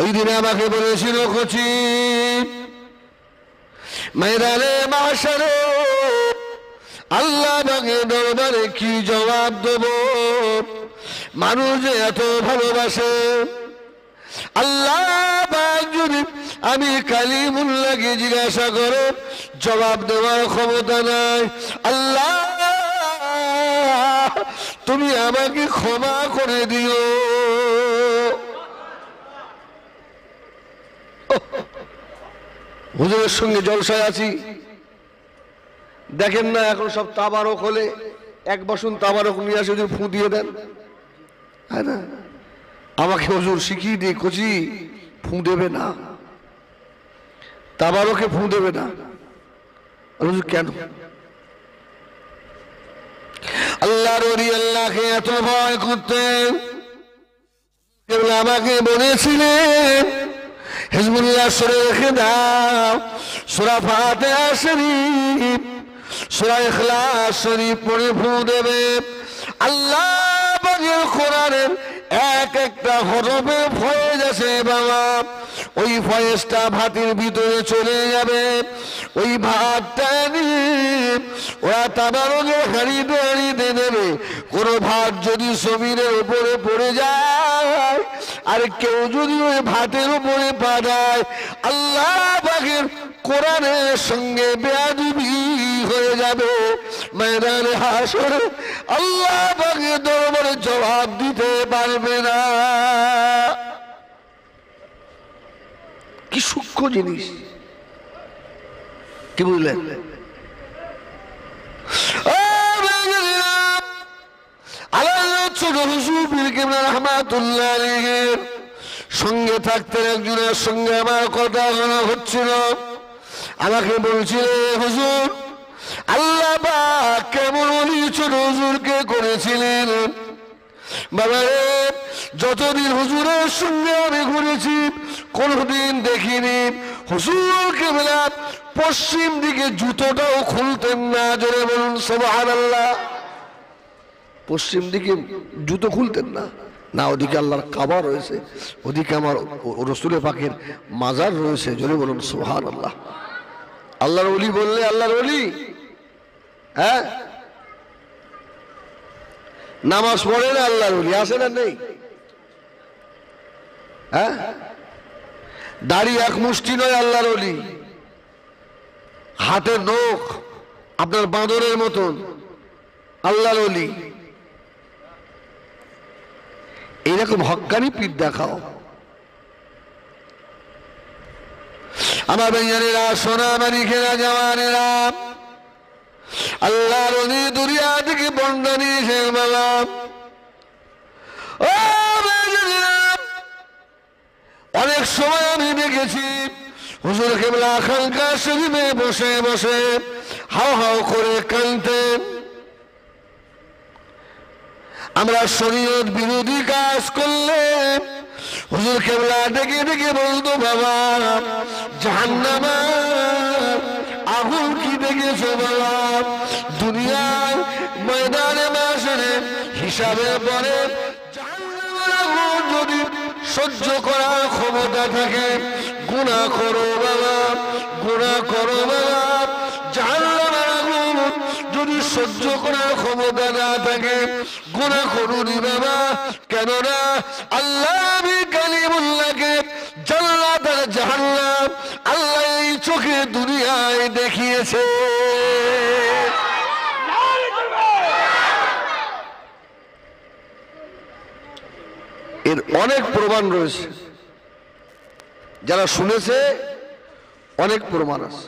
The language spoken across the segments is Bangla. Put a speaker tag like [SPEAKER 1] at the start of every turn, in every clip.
[SPEAKER 1] ওই দিনে আমাকে বলেছিল, কচি, ময়দানে মাসারে আল্লাহ বাগে দরবারে কি জবাব দেব? মানুষ যে এত ভালোবাসে, আল্লাহ যদি আমি কালিমুল্লাহকে জিজ্ঞাসা করো জবাব দেওয়ার ক্ষমতা নাই, আল্লাহ, তুমি আমাকে ক্ষমা করে দিও। হুজুরের সঙ্গে জলসায় আছি। দেখেন না, এখন সব তাবারক হলে এক বসুন তাবারক নিয়ে আসে যদি ফু দিয়ে দেন। হ্যাঁ না? আমাকে হুজুর শিখিয়ে দিয়ে কচি, ফু দেবে না। তাবারকে ফু দেবে না। হুজুর কেন? আল্লাহর ওলি আল্লাহকে এত ভয় করতেন আমাকে বলেছিলেন হিজবুল্লাহ সরে রেখে দাও সুরা ফাতে শরীফ, সুরা ইখলাস শরীফ পড়ে ফু দেবে। আল্লাহ বাজের কোরআনের এক একটা হরফে ফয়েজ আছে বাবা। ওই ফয়েজটা ভাতের ভিতরে চলে যাবে। ওই ভাতটা ওরা তাবারকে হাড়িতে হাড়িতে দেবে। কোনো ভাত যদি জমিনের উপরে পড়ে যায় আর কেউ যদি ওই ভাতের উপরে পাঠায় আল্লাহ পাকের কোরআনের সঙ্গে বেয়াদুবি হয়ে যাবে। ময়দানে হাসর আল্লাহ পাকের দরবারে জবাব দিতে পারবে না। কি সূক্ষ্ম জিনিস। কি বুঝলেন? সঙ্গে থাকতেন একজনের সঙ্গে আমার কথা হচ্ছিল। আমাকে বলছিল, হুজুর, আল্লাহ কেমন উনি ছোট হুজুরকে করেছিলেন? বাবা যতদিন হুজুরের সঙ্গে আমি ঘুরেছি, কোনদিন দেখিনি। হুজুরকে বেলা পশ্চিম দিকে জুতোটাও খুলতেন না, জোরে বলুন সোবাহান আল্লাহ পশ্চিম দিকে জুতো খুলতেন না। না, ওদিকে আল্লাহর কাবা রয়েছে, ওদিকে আমার রসুলের পাখির মাজার রয়েছে, জোরে বলুন সোহান আল্লাহ আল্লাহর অলি বললে আল্লাহর অলি হ্যাঁ? নামাজ পড়ে না আল্লাহর অলি আসে না নেই। হ্যাঁ? দাড়ি এক মুষ্টি নয় আল্লাহর অলি হাতের নখ, আপনার বাঁদরের মতন, আল্লাহর অলি এইরকম হক্কানি পিঠ দেখাও আমার ভাইয়ানেরা সোনা মানিকেরা জওয়ানেরা, আল্লাহর অলি দুনিয়া থেকে বাবা ও অনেক সময় আমি দেখেছি, হুজুর কেবলা খানকা শরীফে বসে বসে হাও হাও করে কানতেন আমরা শরীয়ত বিরোধী কাজ করলে হুজুর কেবলা ডেকে ডেকে বলতো, বাবা, জাহান্নামা আগুন কি দেখেছ বাবা? দুনিয়ার ময়দানে মাসে হিসাবে পরে যদি সহ্য করার ক্ষমতা থাকে গুণা করো বাবা গুণা করো বাবা। সহ্য করার ক্ষমতা না থাকে গুণা করুনি বাবা। কেননা আল্লাহ আমি কালিমুল্লাহকে জান্নাত আর জাহান্নাম আল্লাহ এই চোখে দুনিয়ায় দেখিয়েছে। এর অনেক প্রমাণ রয়েছে। যারা শুনেছে, অনেক প্রমাণ আছে।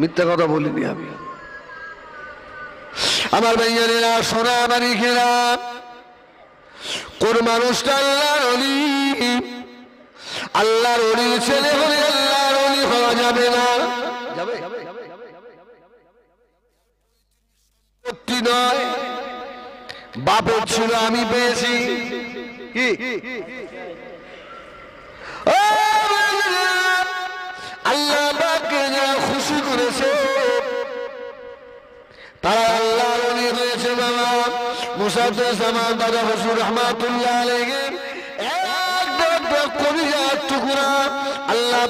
[SPEAKER 1] মিথ্যা কথা বলিনি আমি। আমার ভাইয়ানেরা সোনা মানিকেরা কোন মানুষটা আল্লাহর অলি আল্লাহর অলির ছেলে হলে আল্লাহর অলি হওয়া যাবে না। নয় ছিল, আমি পেয়েছি। আল্লাহ পাককে যারা খুশি করেছে তারা বাবা। মুসাফির জামান দাদা রহমাতুল্লাহ আল্লাহ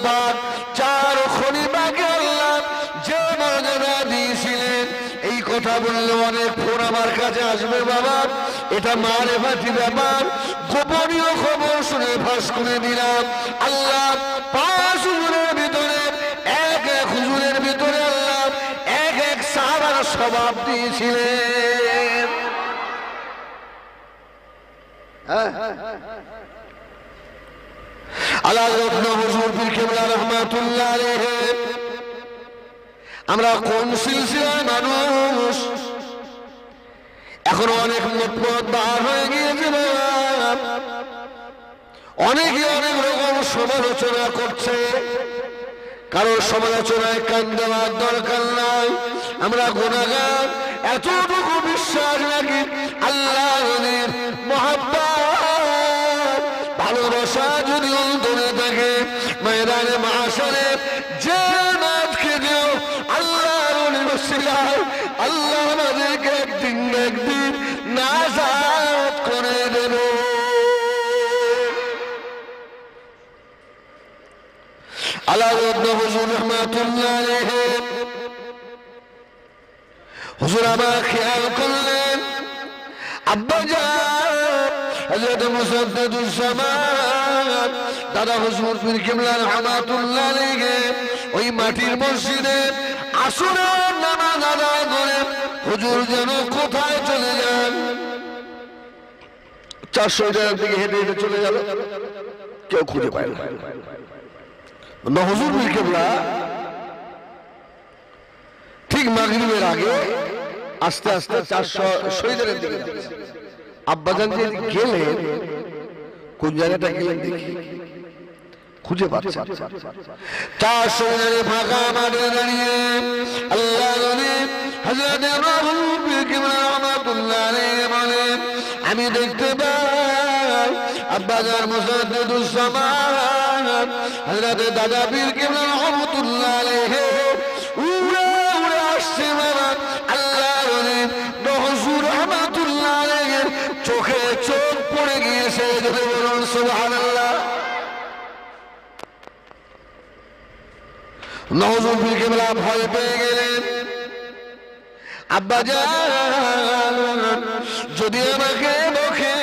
[SPEAKER 1] এই কথা অনেক আমার কাছে আসবে বাবা। এটা খবর আল্লাহ আল্লাহ রহমাতুল্লাহ আলাইহি। আমরা কোন সিলসিলার মানুষ? এখন অনেক মতপথ বার হয়ে গিয়েছে। অনেকে অনেক রকম সমালোচনা করছে। কারোর সমালোচনায় কান দেওয়ার দরকার নাই। আমরা গুণাগার এতটুকু বিশ্বাস রাখি আল্লাহ ওই মাটির মসজিদে আসরের হুজুর যেন কোথায় চলে যান। চারশো টাকার দিকে হেঁটে হেঁটে চলে গেল। কেউ খুঁজে পায় না। না হুজুর পীর কিবলা ঠিক মাগরিবের আগে আস্তে আস্তে চারশো শহীদের দিকে। আব্বাজান যে কোন জায়গাটা গেলেন দেখি খুঁজে পাচ্ছে। চার শহীদের ফাঁকা মাঠে দাঁড়িয়ে আল্লাহ আমি দেখতে পাই হযরত দাদা পীর কিবলা রহমাতুল্লাহ উড়ে উড়ে আসছে নহজুর রহমাতুল্লাহ চোখে চোখ পড়ে গিয়েছে। সুবহানাল্লাহ। কেবলা ভয় পেয়ে গেলেন। আব্বা যদি আমাকে বকে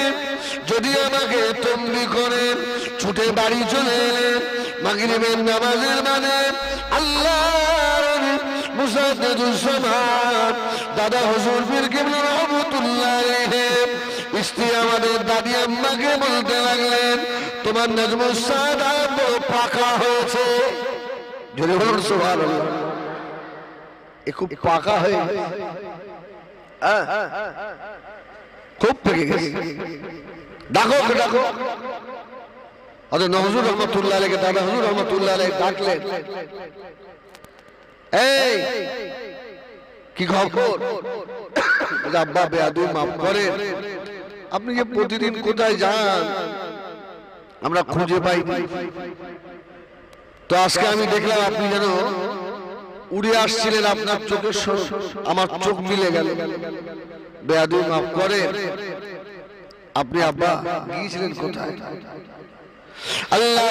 [SPEAKER 1] যদি আমাকে তম্বি করে ছুটে বাড়ি চলে মাগরিবের নামাজের মানে আল্লাহ মুসাদ্দুজ্জামান দাদা হুজুর পীর কেবলা রহমতুল্লাহ স্ত্রী আমাদের দাদি আম্মাকে বলতে লাগলেন তোমার নাজমুস সাদাত পাকা হয়েছে। জোরে বলুন সুবহানাল্লাহ। এ খুব পাকা হয়ে হ্যাঁ, খুব পেকে গেছে। ডাকো ডাকো। অত নজরুল রহমতুল্লাহ আলাইকে দাদা হুজুর রহমতুল্লাহ আলাই ডাকলেন। এই, কি খবর? আব্বা বেয়াদু মাফ করেন। আপনি যে প্রতিদিন কোথায় যান, আমরা খুঁজে পাই তো আজকে আমি দেখলাম আপনি যেন উড়ে আসছিলেন আপনার চোখের আমার চোখ মিলে গেল। বেয়াদু মাফ করে আপনি আব্বা গিয়েছিলেন কোথায়? আল্লাহ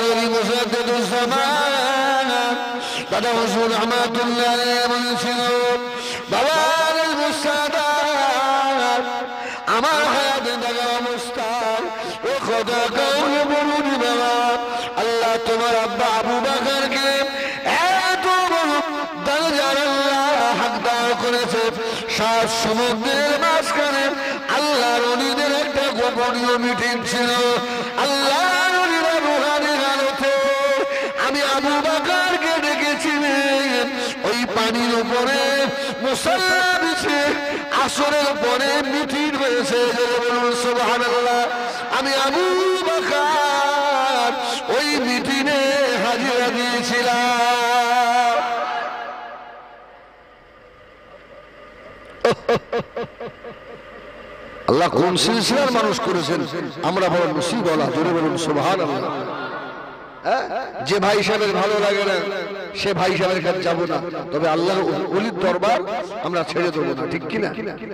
[SPEAKER 1] আব্বা আবু বাকারকে এত আল্লাহ হাকদার করেছে। সাত সমুদ্রের মাঝখানে আল্লাহর অলিদের একটা গোপনীয় মিটিং ছিল। আসরের পরে মিটিং হয়েছে আমি আবু বাকার, ওই মিটিংয়ে হাজিরা দিয়েছিলাম। আল্লাহ কোন সিলসিলার মানুষ করেছেন? আমরা বড় মুসিবলা জোরে বলুন সুবহান যে ভাই সাহেবের ভালো লাগে না, সে ভাই সাহেবের কাছে যাব না। তবে আল্লাহর অলির দরবার আমরা ছেড়ে দেবো না, ঠিক কিনা?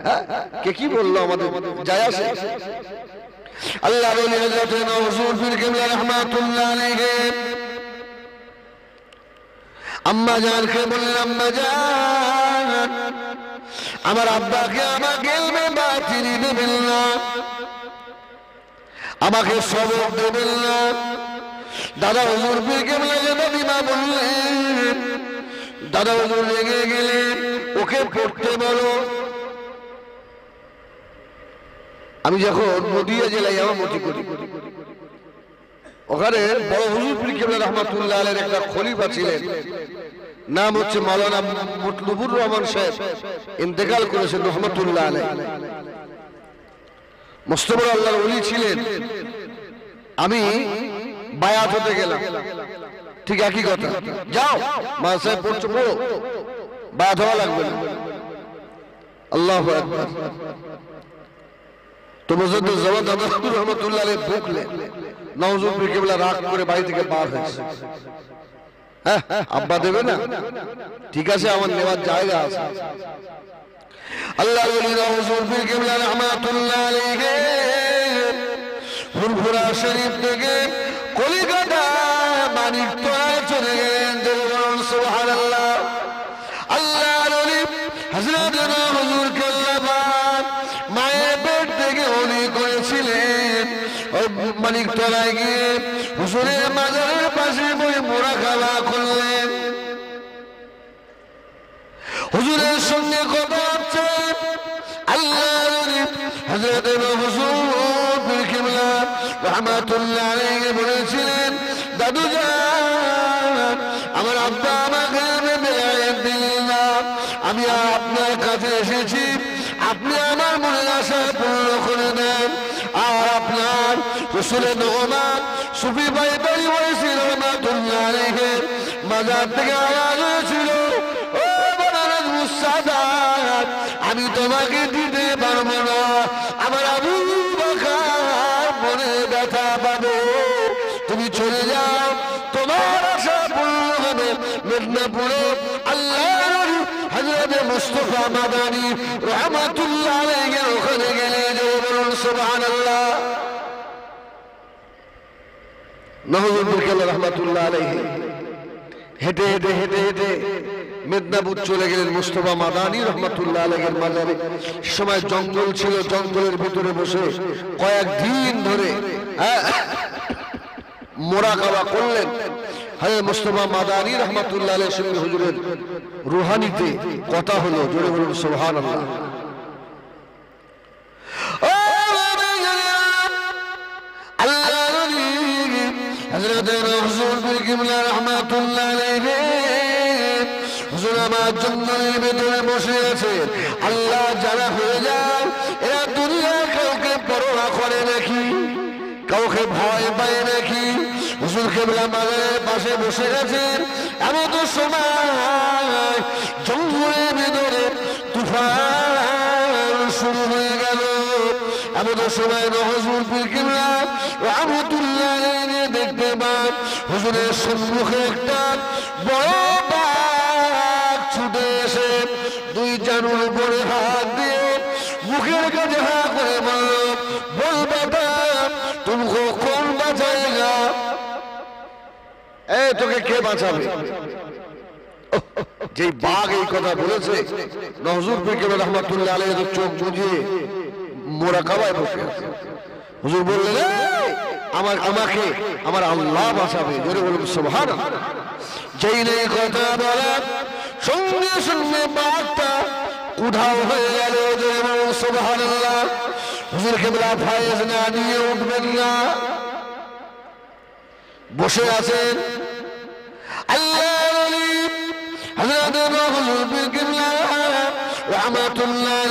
[SPEAKER 1] হ্যাঁ? কে কি বলল আমাদের? যায় আসে। আল্লাহ বলি হযরত নওজুর পীর আম্মা জানকে বললেন, আম্মা জান, আমার আব্বাকে আমাকে এলমে বাতিনি দেবেন না। আমাকে সবক দেবেন না। দাদা বলে দাদিমা বললেন, দাদা হুজুর রেগে গেলে ওকে পড়তে বলো। আমি যখন নদিয়া জেলায় আমার মতি করি। ওখানে বড় হুজুর পীর কেবলা রহমাতুল্লাহ আলের একটা খলিফা ছিলেন। নাম হচ্ছে মাওলানা মতলুবুর রহমান সাহেব। ইন্তেকাল করেছেন রহমতুল্লাহ আলাই। মোস্তফর আল্লাহর উলি ছিলেন। আমি বায়াত হতে গেলাম। ঠিক একই কথা। যাও। মা সাহেব পড়ছো, পড়ো। বায়াত হওয়া লাগবে না। আল্লাহ তো করে বাড়ি থেকে হ্যাঁ দেবে না? ঠিক আছে, আমার আল্লাহ শরীফ কলিকাতা মানিক তোরায় চলে গেলেন দেবগণ সুবহানাল্লাহ। আল্লাহ হযরত হুজুর কেল্লাবাদ মায়ের পেট থেকে উনি করেছিলেন। মানিক তলায় গিয়ে হুজুরের মাজারের পাশে বই মোড়া খাওয়া করলেন। হুজুরের সঙ্গে কথা রহমাতুল্লাহ আলাইহি বলেছিলেন, দাদু আমার আব্বা আমাকে দিলেন না আমি আপনার কাছে এসেছি। আপনি আমার মনের আশা পূর্ণ করে দেন। আর আপনার রসুলের নহমান সুফি ভাই বাড়ি বলেছিল রহমাতুল্লাহ আলাইহি। মাজার থেকে আওয়াজ হয়েছিল, ও বানারস মুসাদাত আমি তোমাকে নহজুল রহমাতুল্লাহ আলাইহি। হেঁটে হেঁটে হেঁটে হেঁটে মেদিনীপুর চলে গেলেন মুস্তফা মাদানি রহমাতুল্লাহ আলহের মাজারে। সময় জঙ্গল ছিল জঙ্গলের ভিতরে বসে কয়েকদিন ধরে হ্যাঁ, মোরা খাওয়া করলেন। হ্যাঁ মুস্তফা মাদানি রহমাতুল্লাহ আলের সঙ্গে হুজুরের রুহানিতে কথা হলো জোরে বলুন সোহান আল্লাহ আল্লাহ যারা হয়ে যায় এরা দুনিয়া কাউকে পরোয়া করে নাকি? কাউকে ভয় পায় নাকি? হুজুর কেবলা মাজারের পাশে বসে গেছেন এমন তো সময় শুরু হয়ে গেল। এমন তো সময় নহজুর পীর কিবলা রহমতুল্লাহ হুজুরের সম্মুখে একটা বড় ছুটে এসে দুই জানুর উপরে হাত দিয়ে মুখের কাছে হা করে বলল, বল বাবা তুমি কখন বাঁচাইগা এ তোকে কে বাঁচাবে? যে বাঘ এই কথা বলেছে, নজরুল রহমতুল্লাহ আলাই চোখ বুঝিয়ে মোরা কাবায় বসে আছে। হুজুর বললেন আমার আমাকে, আমার আল্লাহ বাঁচাবে। জোরে বলুন সুবহান যেই নেই কথা বলা সঙ্গে সঙ্গে বাঘটা উধাও হয়ে গেল, জোরে বলুন সুবহান হুজুর কেবলা ফায়েজ না, নিয়ে উঠবেন না। বসে আছেন আল্লাহ বিকিল্লা রাহমাতুল্লাহ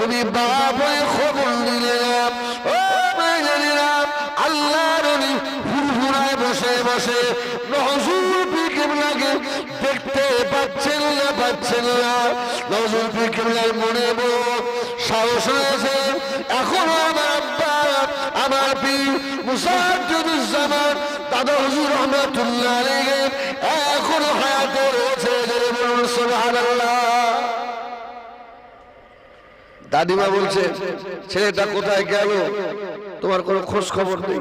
[SPEAKER 1] তুমি বাপ হয়ে খবর দিলে না। ও মেয়েরা আল্লাহ রনি ফুরফুরায় বসে বসে নজরুল পীর কেবলাকে দেখতে পাচ্ছেন না পাচ্ছেন না। নজরুল পীর কেবলার মনে সাহস হয়েছে এখনও আমার আব্বা, আমার পীর মুসাজ্জুদুজ্জামান, দাদা হুজুর রহমাতুল্লাহ এখনও হায়াতে রয়েছে বলুন সুবহানাল্লাহ। দাদিমা বলছে ছেলেটা কোথায় গেল? তোমার কোনো খোঁজ খবর নেই?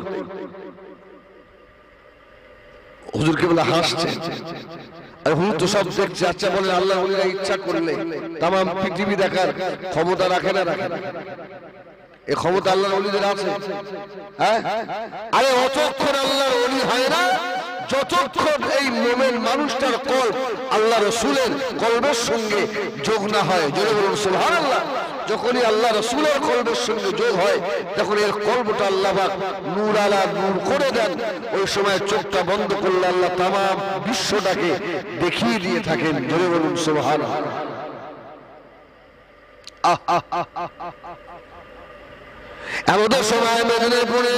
[SPEAKER 1] হুজুরকে বলে হাসছে। আর হুজুর তো সব দেখছে আচ্ছা বলে আল্লাহ ইচ্ছা করলে তাম পৃথিবী দেখার ক্ষমতা রাখে না রাখে না? এ ক্ষমতা আল্লাহর অলিদের আছে। হ্যাঁ? আরে অতক্ষণ আল্লাহর অলি হয় না, যতক্ষণ এই মোমেন মানুষটার কল আল্লাহ রসুলের কলবের সঙ্গে যোগ না হয়। জোরে বলুন সুলহান আল্লাহ যখনই আল্লাহ রসুলের কলবের সঙ্গে যোগ হয়, তখন এর কলবটা আল্লাহ নূর আলা নূর করে দেন। ওই সময় চোখটা বন্ধ করলে আল্লাহ তাম বিশ্বটাকে দেখিয়ে দিয়ে থাকেন। জোরে বলুন সুলহান আহ আহ। আমাদের সময় মেদিনীপুরে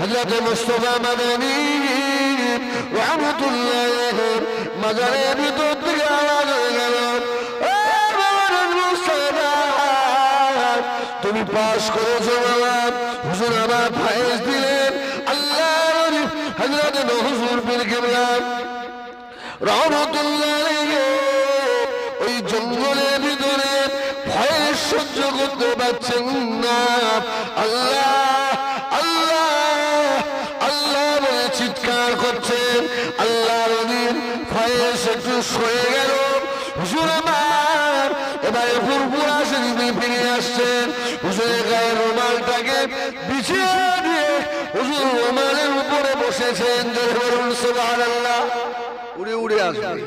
[SPEAKER 1] হজরত মুস্তফা মাদানী রহমতুল্লাহ মাজারের ভিতর থেকে আওয়াজ হয়ে গেল "ও বাবার মুস্তফা, তুমি পাশ করেছ বাবা। হুজুর আমার ফায়েজ দিলেন আল্লাহ হজরত হুজুর পীর কেবলা রহমতুল্লাহ পারছেন না। আল্লাহ আল্লাহ আল্লাহ বলে চিৎকার করছেন। আল্লাহ নদীর ভয়ে একটু সয়ে গেল। হুজুর আমার, এবারে ফুরফুরা শরীফে ফিরে আসছেন। হুজুরের গায়ে রুমালটাকে বিছিয়ে দিয়ে হুজুর রুমালের উপরে বসেছেন। জয় বলুন, সুবহানাল্লাহ। উড়ে উড়ে আসবে।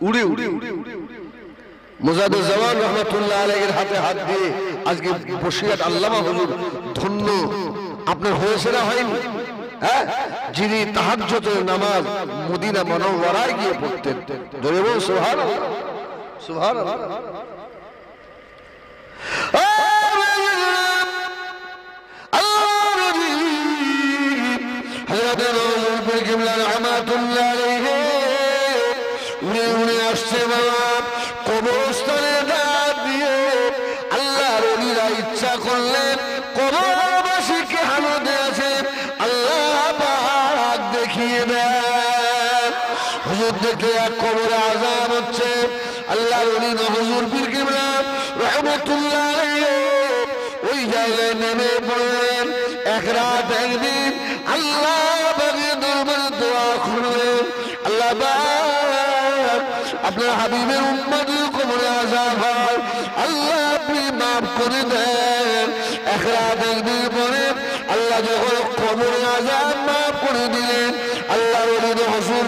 [SPEAKER 1] উড়ে উড়ে মুজাদুর জামান রহমতুল্লাহ আলাইহির হাতে হাত দিয়ে আজকে বসিয়াত আল্লামা ধন্য। আপনার হয়েছে না হয়নি? হ্যাঁ? নামাজ গিয়ে পড়তেন। হযরত রাসূল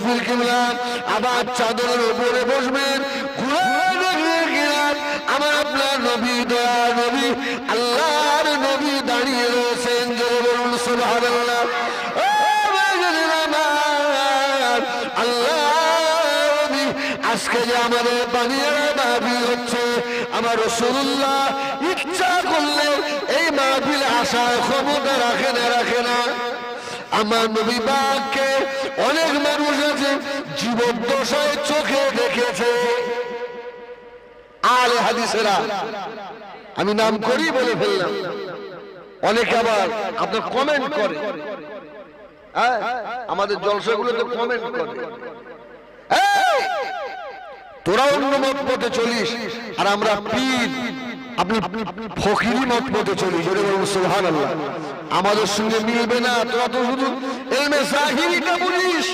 [SPEAKER 1] ফির কিমলা আবার চাদরের উপরে বসবেন আমার আপনার নবী, দয়া নবী, আল্লাহর নবী দাঁড়িয়ে রয়েছেন। জোরে বলুন আল্লাহ আজকে যে আমাদের বানিয়ে মাহফিল হচ্ছে, আমার রসুল্লাহ ইচ্ছা করলে এই মাহফিল আসার ক্ষমতা রাখে না রাখে না। আমার নবী বাগকে অনেক মানুষ আছে জীবদ্দশায় চোখে দেখেছে। আলে হাদিসেরা, আমি নাম করি বলে ফেললাম। অনেকে আবার আপনার কমেন্ট করে। হ্যাঁ আমাদের জলসাগুলোতে কমেন্ট করে। তোরা অন্য মত পথে চলিস আর আমরা পীর। আপনি ফকিরি মত পথে চলিস জোরে বলুন সুবহান আল্লাহ আমাদের সঙ্গে মিলবে না, তোরা তো শুধু এলমে জাহিরিটা বুঝিস।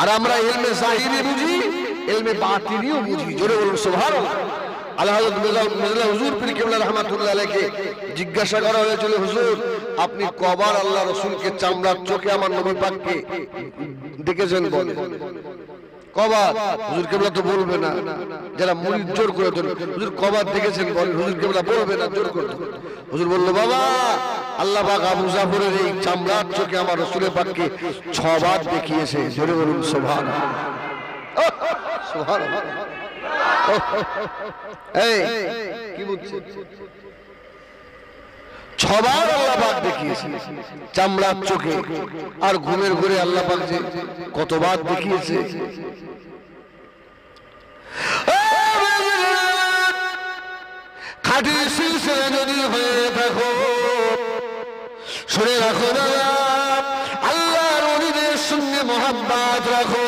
[SPEAKER 1] আর আমরা এলমে জাহিরি বুঝি, এলমে বাতিনিও বুঝি, জোরে বলুন সুবহানাল্লাহ। আল্লাহ হুজুর পীর আলাইহিকে জিজ্ঞাসা করা হয়েছিল, হুজুর, আপনি কবার আল্লাহ রাসূলকে চামড়ার চোখে আমার নবী পাককে দেখেছেন বলে? কবার? হুজুর কেবলা তো বলবে না। যারা মুরিদ জোর করে দেন হুজুর কবার দেখেছেন বলেন হুজুর কেবলা বলবে না জোর করে হুজুর বলল, বাবা, আল্লাহ পাক আবু জাফরের এই চামড়ার চোখে আমার রসুলের পাককে ছবার দেখিয়েছে। জোরে বলুন সোভান ছবার আল্লাহ পাক দেখিয়েছে। চামড়ার চোখে আর ঘুমের ঘুরে আল্লাহ পাক যে কতবার দেখিয়েছে। খাটি সিলসিলা যদি হয়ে থাকো শুনে রাখো দাদা, আল্লাহর অলিদের সঙ্গে মহাব্বাত রাখো।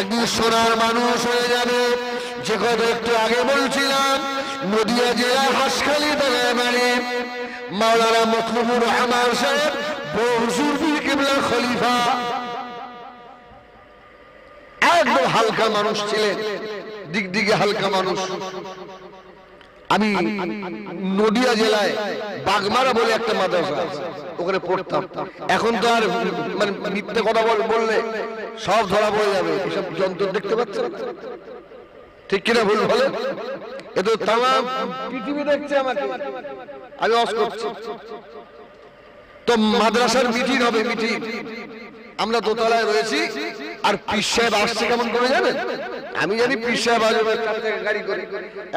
[SPEAKER 1] একদিন সোনার মানুষ হয়ে যাবে। যে কথা একটু আগে বলছিলাম নদিয়া জেলা হাসখালি দাঁড়ায় বাড়ি মাওলানা মতলুবুর রহমান সাহেব বহুসুর কিবলা খলিফা। একদম হালকা মানুষ ছিলেন, দিক দিকে হালকা মানুষ। আমি নদিয়া জেলায় বাগমারা বলে একটা মাদ্রাসা ওখানে পড়তাম। এখন তো আর মানে মিথ্যে কথা বল- বললে সব ধরা পড়ে যাবে, এসব যন্ত্র দেখতে পাচ্ছেন? ঠিক কিনা ভুল বলে এ তো তামাম পৃথিবী দেখছে আমাকে। আমি অস করছি। তো মাদ্রাসার মিটিং হবে মিটিং। আমরা দোতলায় রয়েছি আর পীর সাহেব আসছে কেমন করে জানেন? আমি জানি পীর সাহেব আসবে গাড়ি করে।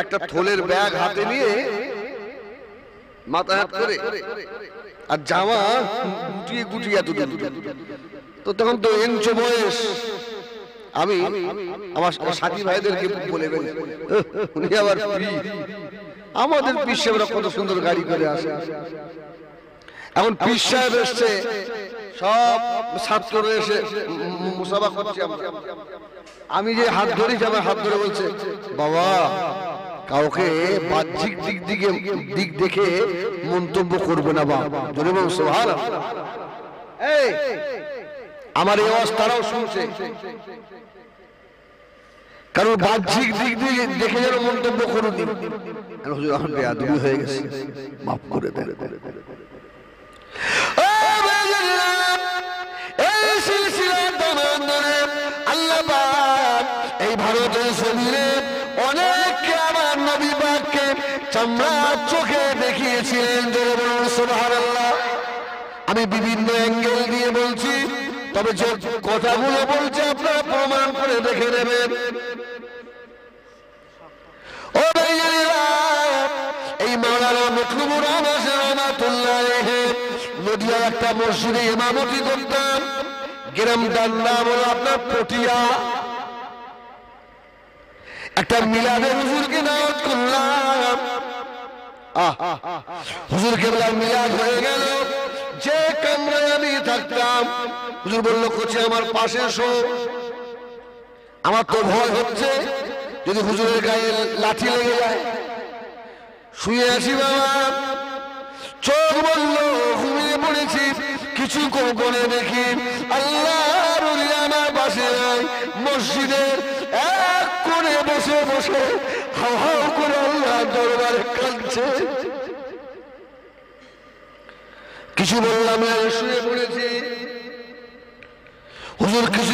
[SPEAKER 1] একটা থলের ব্যাগ হাতে নিয়ে মাথা হাত করে আর জামা গুটিয়ে গুটিয়ে এত তো তখন তো এঞ্চ বয়স। আমি আমার সাথী ভাইদেরকে বলে উনি আবার আমাদের পীর সাহেবরা কত সুন্দর গাড়ি করে আসে। এখন পীর সাহেব এসছে। সব ছাত্ররা এসে মুসাফা করছে আমি যে হাত ধরেছি আমার হাত ধরে বলছে বাবা কাউকে বাহ্যিক দিক দিকে দিক দেখে মন্তব্য করবে না বাবা। এই আমার এই আওয়াজ তারাও শুনছে। কারণ বাহ্যিক দিক দিয়ে দেখে যেন মন্তব্য করুন। হুজুর, এখন বেয়াদবি হয়ে গেছে। মাফ এই ভারতের জমিনে অনেককে আমার নবী পাককে চামড়ার চোখে দেখিয়েছিলেন আমি বিভিন্ন অ্যাঙ্গেল দিয়ে বলছি, তবে যে কথাগুলো বলছে আপনারা প্রমাণ করে দেখে নেবেন। এই মাওলানা রহমাতুল্লাহ নদিয়ার একটা মসজিদে ইমামতি করতাম গ্রামটার নাম হলো আপনার পটিয়া। একটা মিলাদে হুজুরকে দাওয়াত করলাম। আহ হুজুর কেবলার মিলাদ হয়ে গেল। যে কামরায় আমি থাকতাম। হুজুর বলল, কোচে আমার পাশে এসো আমার তো ভয় হচ্ছে। যদি হুজুরের গায়ে লাঠি লেগে যায়, শুয়ে আছি বাবা। চোখ বলল ঘুমিয়ে পড়েছি, কিছু করে দেখি আল্লাহর ওলি আমার পাশে মসজিদের এক কোণে বসে বসে হাও হাও করে আল্লাহ দরবারে কাঁদছে। কিছু বললাম শুয়ে পড়েছি। হুজুর কিছু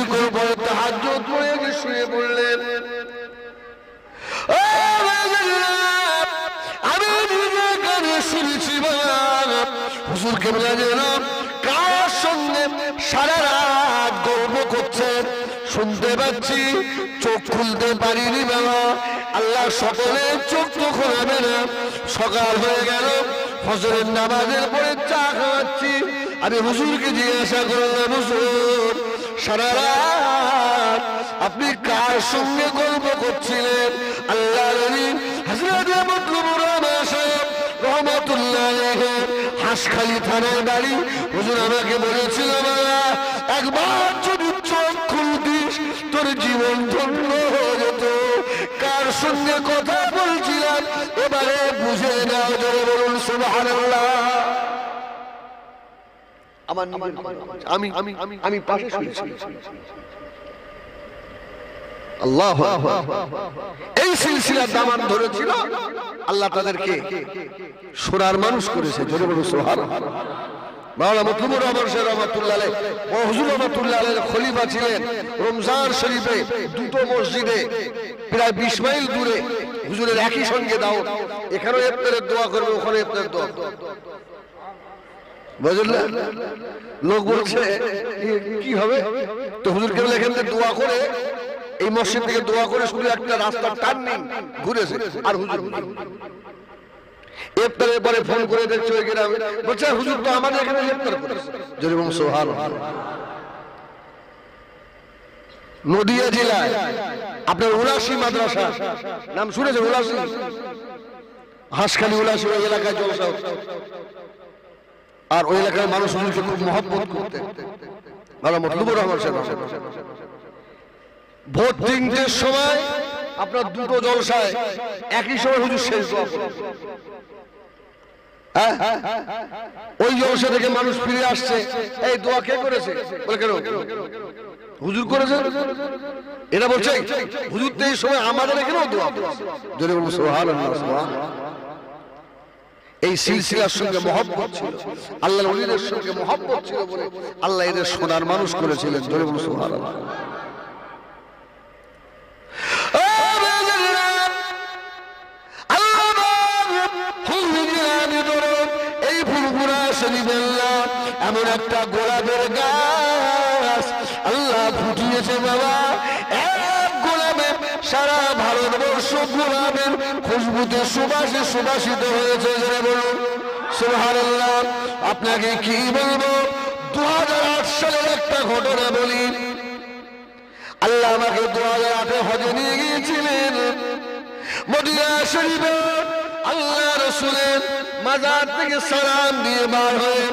[SPEAKER 1] হুজুর কেবলা যেন কার সঙ্গে সারা রাত গল্প করছেন শুনতে পাচ্ছি, চোখ খুলতে পারিনি বাবা। আল্লাহ সকলের চোখ তো খোলাবে না। সকাল হয়ে গেল, ফজরের নামাজের পরে চা খাওয়াচ্ছি। আমি হুজুরকে জিজ্ঞাসা করলাম হুজুর, সারা রাত আপনি কার সঙ্গে গল্প করছিলেন? আল্লাহ মতলুবুর রহমান সাহেব রহমাতুল্লাহ হাসখালি থানার বাড়ি হুজুর আমাকে বলেছিল বাবা একবার যদি চোখ খুলতিস তোর জীবন ধন্য হয়ে যেত। কার সঙ্গে কথা বলছিলাম? এবারে বুঝে নাও জোরে বলুন সুবহানাল্লাহ। আমার আমি আমি আমি পাশে শুয়েছি। আল্লাহ এই সিলসিলার দামান ধরেছিল আল্লাহ তাদেরকে সোনার মানুষ করেছে জোরে বলুন সোহার খলিফা ছিলেন রমজান দুটো মসজিদে প্রায় বিশ মাইল দূরে হুজুরের একই সঙ্গে দাও এখানেও ইফতারের দোয়া করবে ওখানে দোয়া। লোক বলছে "এ, কি হবে? তো হুজুর কেবল এখান থেকে দোয়া করে এই মসজিদ থেকে দোয়া করে শুধু একটা রাস্তার টার্নিং ঘুরেছে। আর হুজুর। ইফতারের পরে ফোন করে দেখছ ওই গ্রামে। বলছে, হুজুর তো আমাদের এখানে ইফতার করেছে। সোহান নদিয়া জেলায়, আপনার উলাসি মাদ্রাসা। নাম শুনেছেন উলাসি হাঁসখালি উলাসি ওই এলাকায় জলসা। আর ওই এলাকার মানুষ খুব মহব্বত করতে ভালো মতলুবুর রহমান সাহেব ভোট তিনটের সময় আপনার দুটো জলসায় একই সময় হুজুর শেষ দোয়া করবে। হ্যাঁ? ওই জলসা থেকে মানুষ ফিরে আসছে এই দোয়া কে করেছে বলে কেন হুজুর করেছে এরা বলছে হুজুর তো এই সময় আমাদের এখানেও দোয়া বলুন সুবহানাল্লাহ, সুবহানাল্লাহ। এই সিলসিলার সঙ্গে মহব্বত ছিল আল্লাহ ওলিদের সঙ্গে মহব্বত ছিল বলে আল্লাহ এদের সোনার মানুষ করেছিলেন জোরে বলুন সুবহানাল্লাহ। গোলাপের গাছ আল্লাহ ফুটিয়েছে সারা ভারতবর্ষ গোলাপের খুশবুতে সুবাসে সুবাসিত হয়েছে যারা বলুন। সুবহানাল্লাহ, আপনাকে কি বলব? দু সালের একটা ঘটনা বলি। আল্লাহ আমাকে দু হাজার আটে হজে নিয়ে গিয়েছিলেন। মদিনা শরীফে আল্লাহ রসুলের মাজার থেকে সালাম দিয়ে বার হয়ে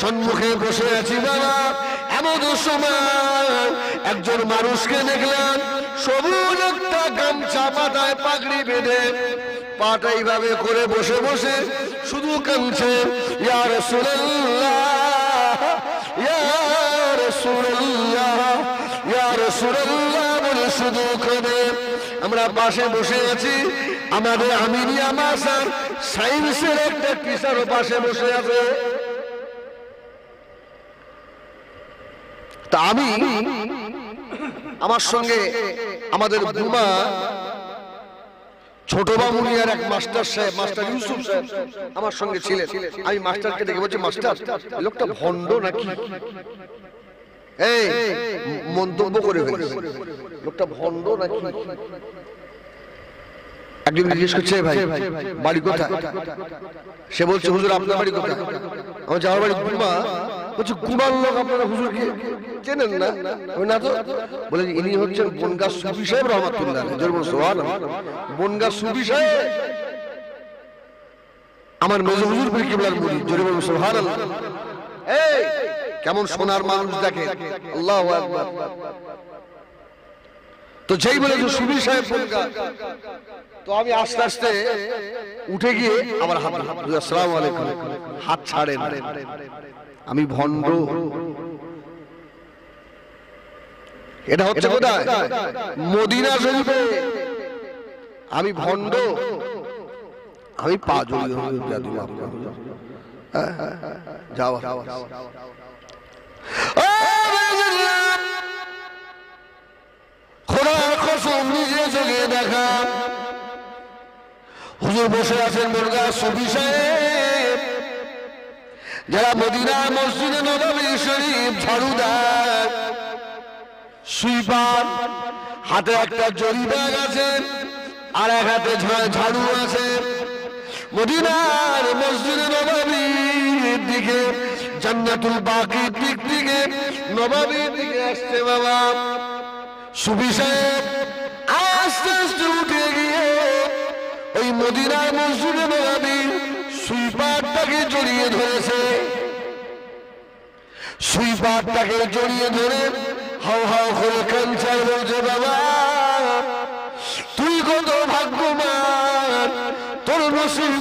[SPEAKER 1] সম্মুখে বসে আছি বাবা। এমন সময় একজন মানুষকে দেখলাম সবুজ একটা গামছা পাতায় পাগড়ি বেঁধে পাটা এইভাবে করে বসে বসে শুধু কামছে ইয়া রাসূলুল্লাহ ইয়া রাসূলুল্লাহ। করে আমরা পাশে বসে আছি। আমাদের আমিনিয়া মাসার সায়েন্সের একটা টিচারও পাশে বসে আছে। তা আমি আমার সঙ্গে আমাদের বুমা, ছোট বামুনিয়ার এক মাস্টার সাহেব, মাস্টার ইউসুফ সাহেব আমার সঙ্গে ছিলেন। আমি মাস্টারকে দেখে বলছি, মাস্টার লোকটা ভণ্ড নাকি? এই মন্তব্য করে ফেলেছে। লোকটা ভণ্ড নাকি? একজন জিজ্ঞেস করছে "এ ভাই বাড়ি কোথায়? সে বলছে হুজুর আপনার বাড়ি কোথায়? আমার যাওয়ার বাড়ি গুমা বলছে গুমার লোক আপনারা হুজুরকে চেনেন না? আমি না তো। বলে ইনি হচ্ছেন বনগা সুফি সাহেব রহমাতুল্লাহ জোর বলছো বনগা সুফি সাহেব। আমার মেজ হুজুর পীর কিবলার মুড়ি জোরে বলব সুবহানাল্লাহ। এই কেমন সোনার মানুষ দেখে আল্লাহু তো যেই বলে যে সুবি সাহেব তো আমি আস্তে আস্তে উঠে গিয়ে আবার হাত আসসালামু আলাইকুম। হাত ছাড়েন। আমি ভণ্ড। এটা হচ্ছে কোথায় মদিনা শরীফে আমি ভণ্ড। আমি পা জড়িয়ে হয়ে যারা মদিনা মসজিদে নবী শরীফ ঝাড়ু দেয় সুইপার হাতে একটা জরি ব্যাগ আছে আর এক হাতে ঝাড়ু আছে মদিনার মসজিদে নবাবির দিকে। জান্নাতুল বাকির দিক থেকে নবাবির দিকে আসছে বাবা। সুবি সাহেব আস্তে আস্তে উঠে গিয়ে ওই মদিনার মসজিদে নবাবির সুইপারটাকে জড়িয়ে ধরেছে। সুইপারটাকে জড়িয়ে ধরে হাও হাও করে কাঞ্চায় বলছে, বাবা, তুই কত ভাগ্যবান, তোর নসিব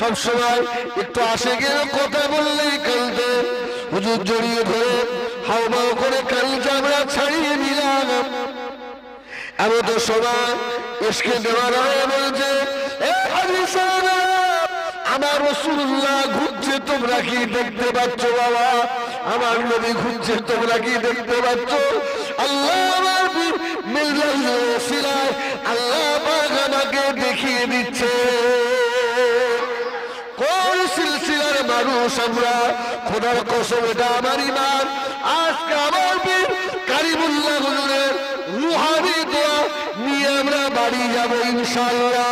[SPEAKER 1] সবসময় একটু আসে গিয়ে কথা বললেই কালতে হুজুর জড়িয়ে ধরে করে কালকে আমরা ছাড়িয়ে তো ইসকে দেওয়ার হয়ে বলছে "এ হাজি সাহেব, আমার রসুল্লাহ ঘুরছে তোমরা কি দেখতে পাচ্ছ বাবা? আমার নবী ঘুরছে তোমরা কি দেখতে পাচ্ছ? আল্লাহ আল্লাহ আমাকে দেখিয়ে দিচ্ছে আমরা খোদার কসম, এটা আমার ইমান আজকে আমার কারিমুল্লাহ হুজুরের রুহানি দোয়া নিয়ে আমরা বাড়ি যাব ইনশাআল্লাহ।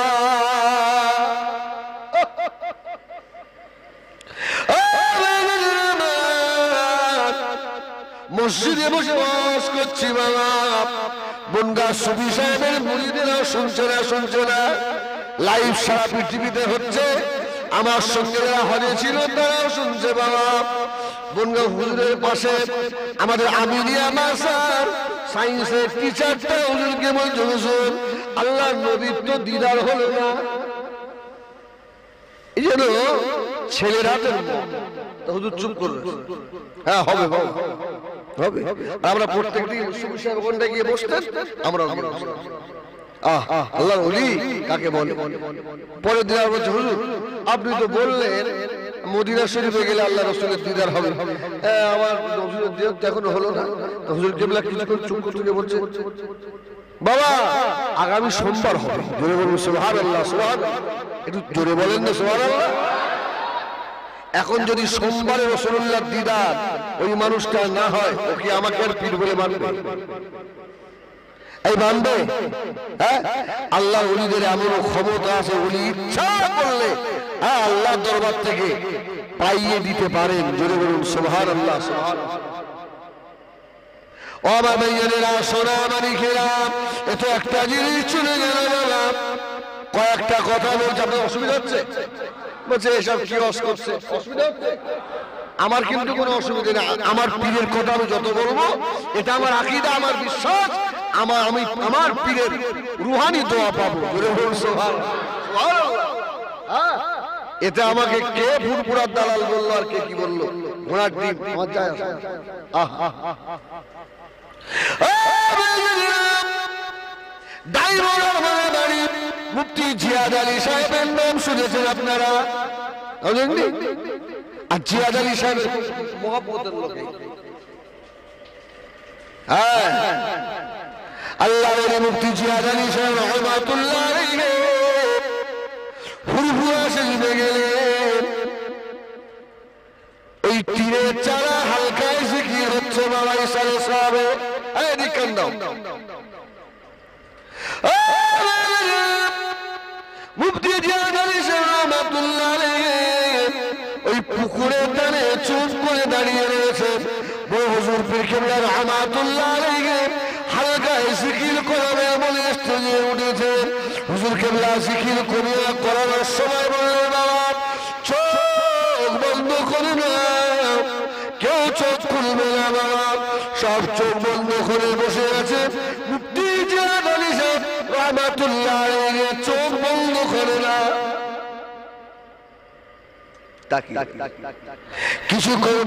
[SPEAKER 1] মসজিদে বসে বাস করছি বাবা। বনগা সুবি সাহেবের মুড়িদেরা শুনছে না শুনছে না। লাইভ সারা পৃথিবীতে হচ্ছে। আমার সঙ্গে যারা হজে ছিল, তারাও শুনছে বাবা। বনগা হুজুরের পাশে আমাদের আমিনিয়া মাসার সায়েন্সের টিচারটা হুজুরকে বলছে, হুজুর আল্লাহ নবীর তো দিদার হলো না। এই জন্য ছেলের হুজুর চুপ করবে হ্যাঁ হবে হবে হবে আমরা প্রত্যেকদিন গিয়ে বসতেন আমরা আহ আল্লাহ ওলি কাকে বলে? পরের দিন আর বলছে, হুজুর, আপনি তো বললেন মদিনা শরীফে গেলে আল্লাহ রসুলের দিদার হবে। আমার রসুলের দিদার হলো না। কেবলা কিছু করে চুপ বলছে, বাবা, আগামী সোমবার হবে। জোরে বলুন সোহান আল্লাহ সোহান একটু জোরে বলেন না সোহান আল্লাহ এখন যদি সোমবারে রসুল্লাহ দিদার ওই মানুষটা না হয়, ও কি আমাকে আর পীর বলে মানবে? এই মানবে হ্যাঁ? আল্লাহ অলিদের এমন ক্ষমতা আছে উনি ইচ্ছা করলে হ্যাঁ আল্লাহ দরবার থেকে পাইয়ে দিতে পারেন। জোরে বলুন সোহান আল্লাহ আমার সোনা একটা জিনিস কয়েকটা কথা অসুবিধা হচ্ছে? বলছে, এসব কি আমার কিন্তু কোনো অসুবিধা নেই। আমার পীরের কথা আমি যত বলব, এটা আমার আকিদা, আমার বিশ্বাস। আমার আমি আমার পীরের রুহানি দোয়া পাবো। হ্যাঁ। এতে আমাকে কে ফুরফুরার দালাল বলল আর কে কি বলল? ঘোড়ার ডিম। শুনেছেন আপনারা? আর হ্যাঁ। আল্লাহ বলে মুফতি জিয়াদ আলী সাহেব রহমাতুল্লাহ হুরহুরা শরীফে গেলেন ওই তীরের চারা সাহেব? রহমাতুল্লাহ ওই পুকুরের টানে চুপ করে দাঁড়িয়ে রয়েছে। বড় হুজুর পীর কেবলা রহমাতুল্লাহ আলাইহি হালকায় জিকির করাবে বলে স্টেজে উঠেছে হুজুর জিকির করিয়া করানোর সময় বললেন বাবা চোখ বন্ধ করে না কেউ চোখ খুলবে না বাবা। সব চোখ বন্ধ করে বসে আছে। মুক্তি জিয়াদ রহমাতুল্লাহ চোখ বন্ধ করে না। কিছুক্ষণ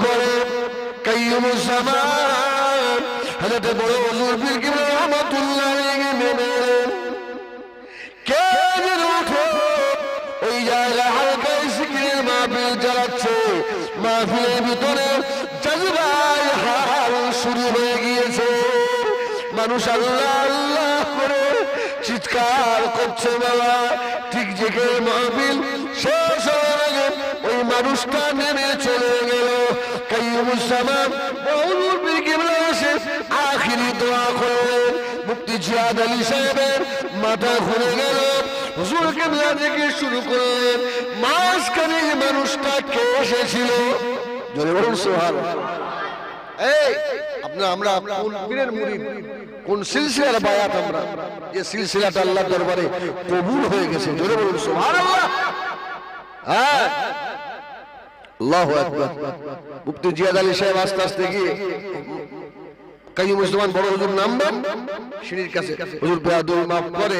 [SPEAKER 1] হযরত বড় হুজুর পীর কিবলা রহমাতুল্লাহ আলাইহি নেমে এলেন। কে ওই জায়গায় হালকা সিকিরের মাহফিল চালাচ্ছে। মাহফিলের ভিতরে জজবায় হাল শুরু হয়ে গিয়েছে। মানুষ আল্লাহ আল্লাহ করে চিৎকার করছে বাবা। ঠিক যেখানে মাহফিল শেষ হওয়ার আগে ওই মানুষটা নেমে চলে গেল। কাইয়ুমুজ্জামান জিয়াদ আলী সাহেবের মাথা ঘুরে গেল। হুজুর কেবলা থেকে শুরু করলেন মাঝখানে এই মানুষটা কে এসেছিল। জোরে বলুন সোহান এই, আপনার, আমরা কোন পীরের মুরিদ? কোন সিলসিলার বায়াত আমরা? যে সিলসিলাটা আল্লাহ দরবারে কবুল হয়ে গেছে। জোরে বলুন, সুবহানাল্লাহ। হ্যাঁ। আল্লাহু আকবার। মুফতি জিয়াদ আলী সাহেব আস্তে আস্তে গিয়ে কাজী মুসলমান বড় হুজুর নামবেন? সিঁড়ির কাছে। হুজুর মাফ করে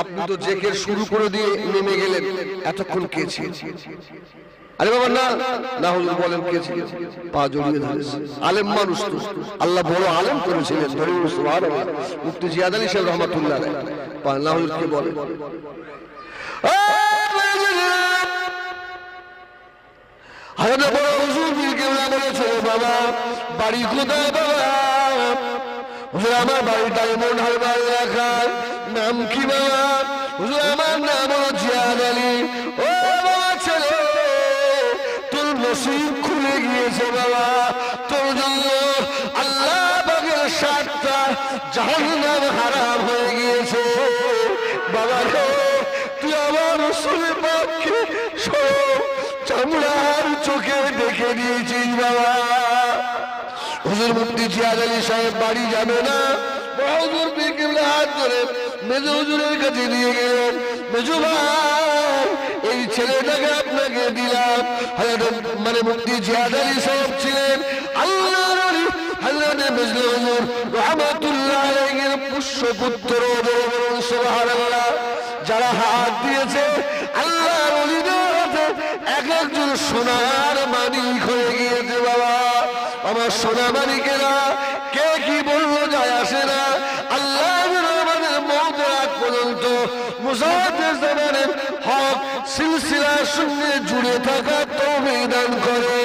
[SPEAKER 1] আপনি তো জেকের শুরু করে দিয়ে নেমে গেলেন। এতক্ষণ কে আরে বাবা, না না হুজুর বলেন কে পা জড়িয়ে ধরেছে আলেম মানুষ তো। আল্লাহ বড় আলেম করেছিলেন ধরে সুবহানাল্লাহ। মুফতি জিয়াদ আলী সাহেব রহমাতুল্লাহ না হুজুর কে বলে হয়তো বড় হুজুর পীর কেবলা বলেছে বাবা। বাড়ি কোথায় বাবা? হুজুর, আমার বাড়িটা এমন হারবার এলাকায়। নাম কি বাবা? হুজুর, আমার নাম হলো জিয়াদ আলী। ও বাবা ছেলে, তোর নসিব খুলে গিয়েছে বাবা। তোর জন্য আল্লাহ বাগের সাতটা জাহান্নাম আলী সাহেব বাড়ি যাবে না। হুজুর বিকেলে হাত ধরে মেজো হুজুরের কাছে নিয়ে গেলেন। মেজো ভাই, এই ছেলেটাকে আপনাকে দিলাম। মানে মুফতি জিয়াদ আলী সাহেব ছিলেন আল্লাহ ওলি। হযরত মেজো হুজুর রহমাতুল্লাহ আলাইহির পুষ্যপুত্র। সিলসিলার সঙ্গে জুড়ে থাকা তৌফিক দান করে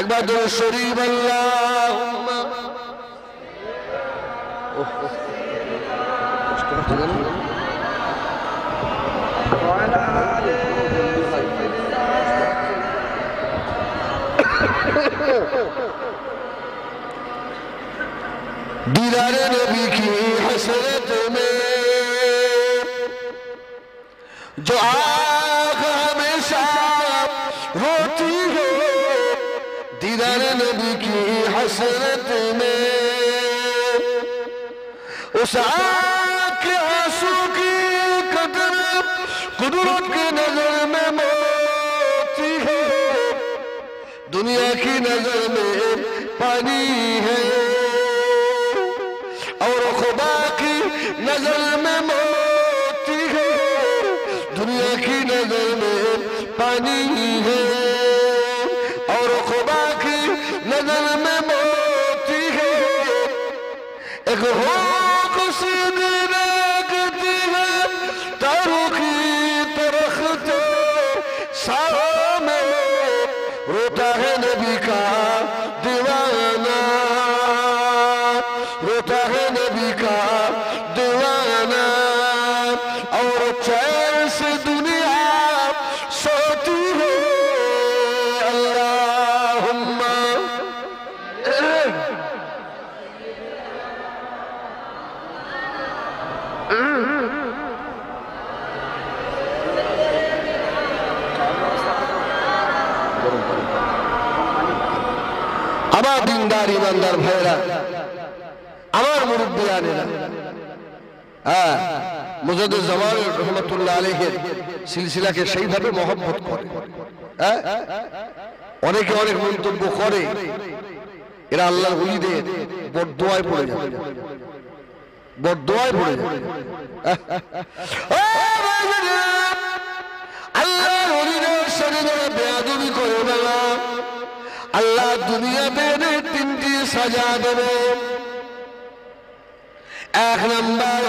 [SPEAKER 1] একবার ধরে শরীর আল্লাহ দিদারে নবী কি হসরত মে जो आग हमेशा रोती है, दीदार नबी की हसरत में। उस आग आँसू की कदर कुदरत की नज़र में मोती है। दुनिया की नज़र में पानी আলহের সিলসিলাকে সেইভাবে মহব্বত করে। হ্যাঁ? অনেকে অনেক মন্তব্য করে, এরা আল্লাহর হলিদের বরদোয়ায় পড়ে যাবে। বরদোয়ায় পড়ে যাবে। আল্লাহর যারা বেয়াদবি করে আল্লাহ দুনিয়াতে এনে তিনটি সাজা দেবে। এক নাম্বার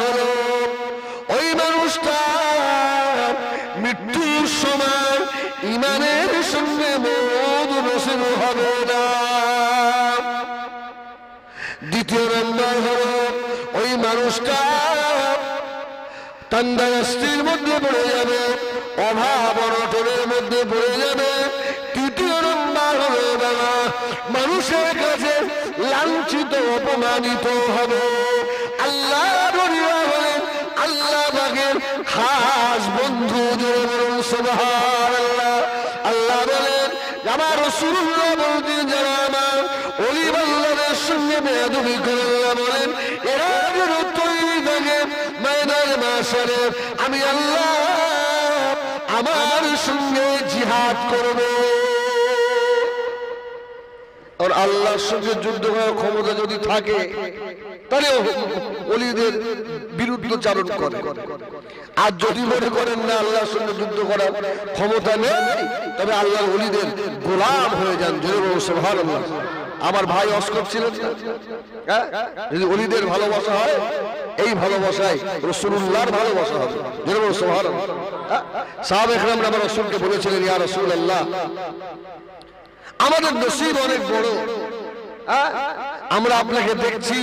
[SPEAKER 1] তন্দাস্তির মধ্যে পড়ে যাবে, অভাব অনটনের মধ্যে পড়ে যাবে। তৃতীয় নম্বর হলো বাবা, মানুষের কাছে লাঞ্ছিত, অপমানিত হবে। আল্লাহ আল্লাহ বাগের খাস বন্ধু বলুন, সুবহানাল্লাহ। আল্লাহ বলেন, আমার রসুল্লাহ আমি আল্লাহ আমার সঙ্গে জিহাদ করবে। আর আল্লাহর সঙ্গে যুদ্ধ করার ক্ষমতা যদি থাকে তাহলে অলিদের বিরুদ্ধ চারণ করে। আর যদি মনে করেন না আল্লাহর সঙ্গে যুদ্ধ করার ক্ষমতা নেই, তবে আল্লাহর অলিদের গোলাম হয়ে যান। জোরে বলছে ভালো আমার ভাই অস্কর ছিলেন হ্যাঁ? যদি অলিদের ভালোবাসা হয়, এই ভালোবাসায় রসুল্লাহর ভালোবাসা হবে। যেরকম সোহার সাহাব একরাম আমার রসুলকে বলেছিলেন, ইয়া রসুল আল্লাহ আমাদের নসিব অনেক বড়। হ্যাঁ? আমরা আপনাকে দেখছি,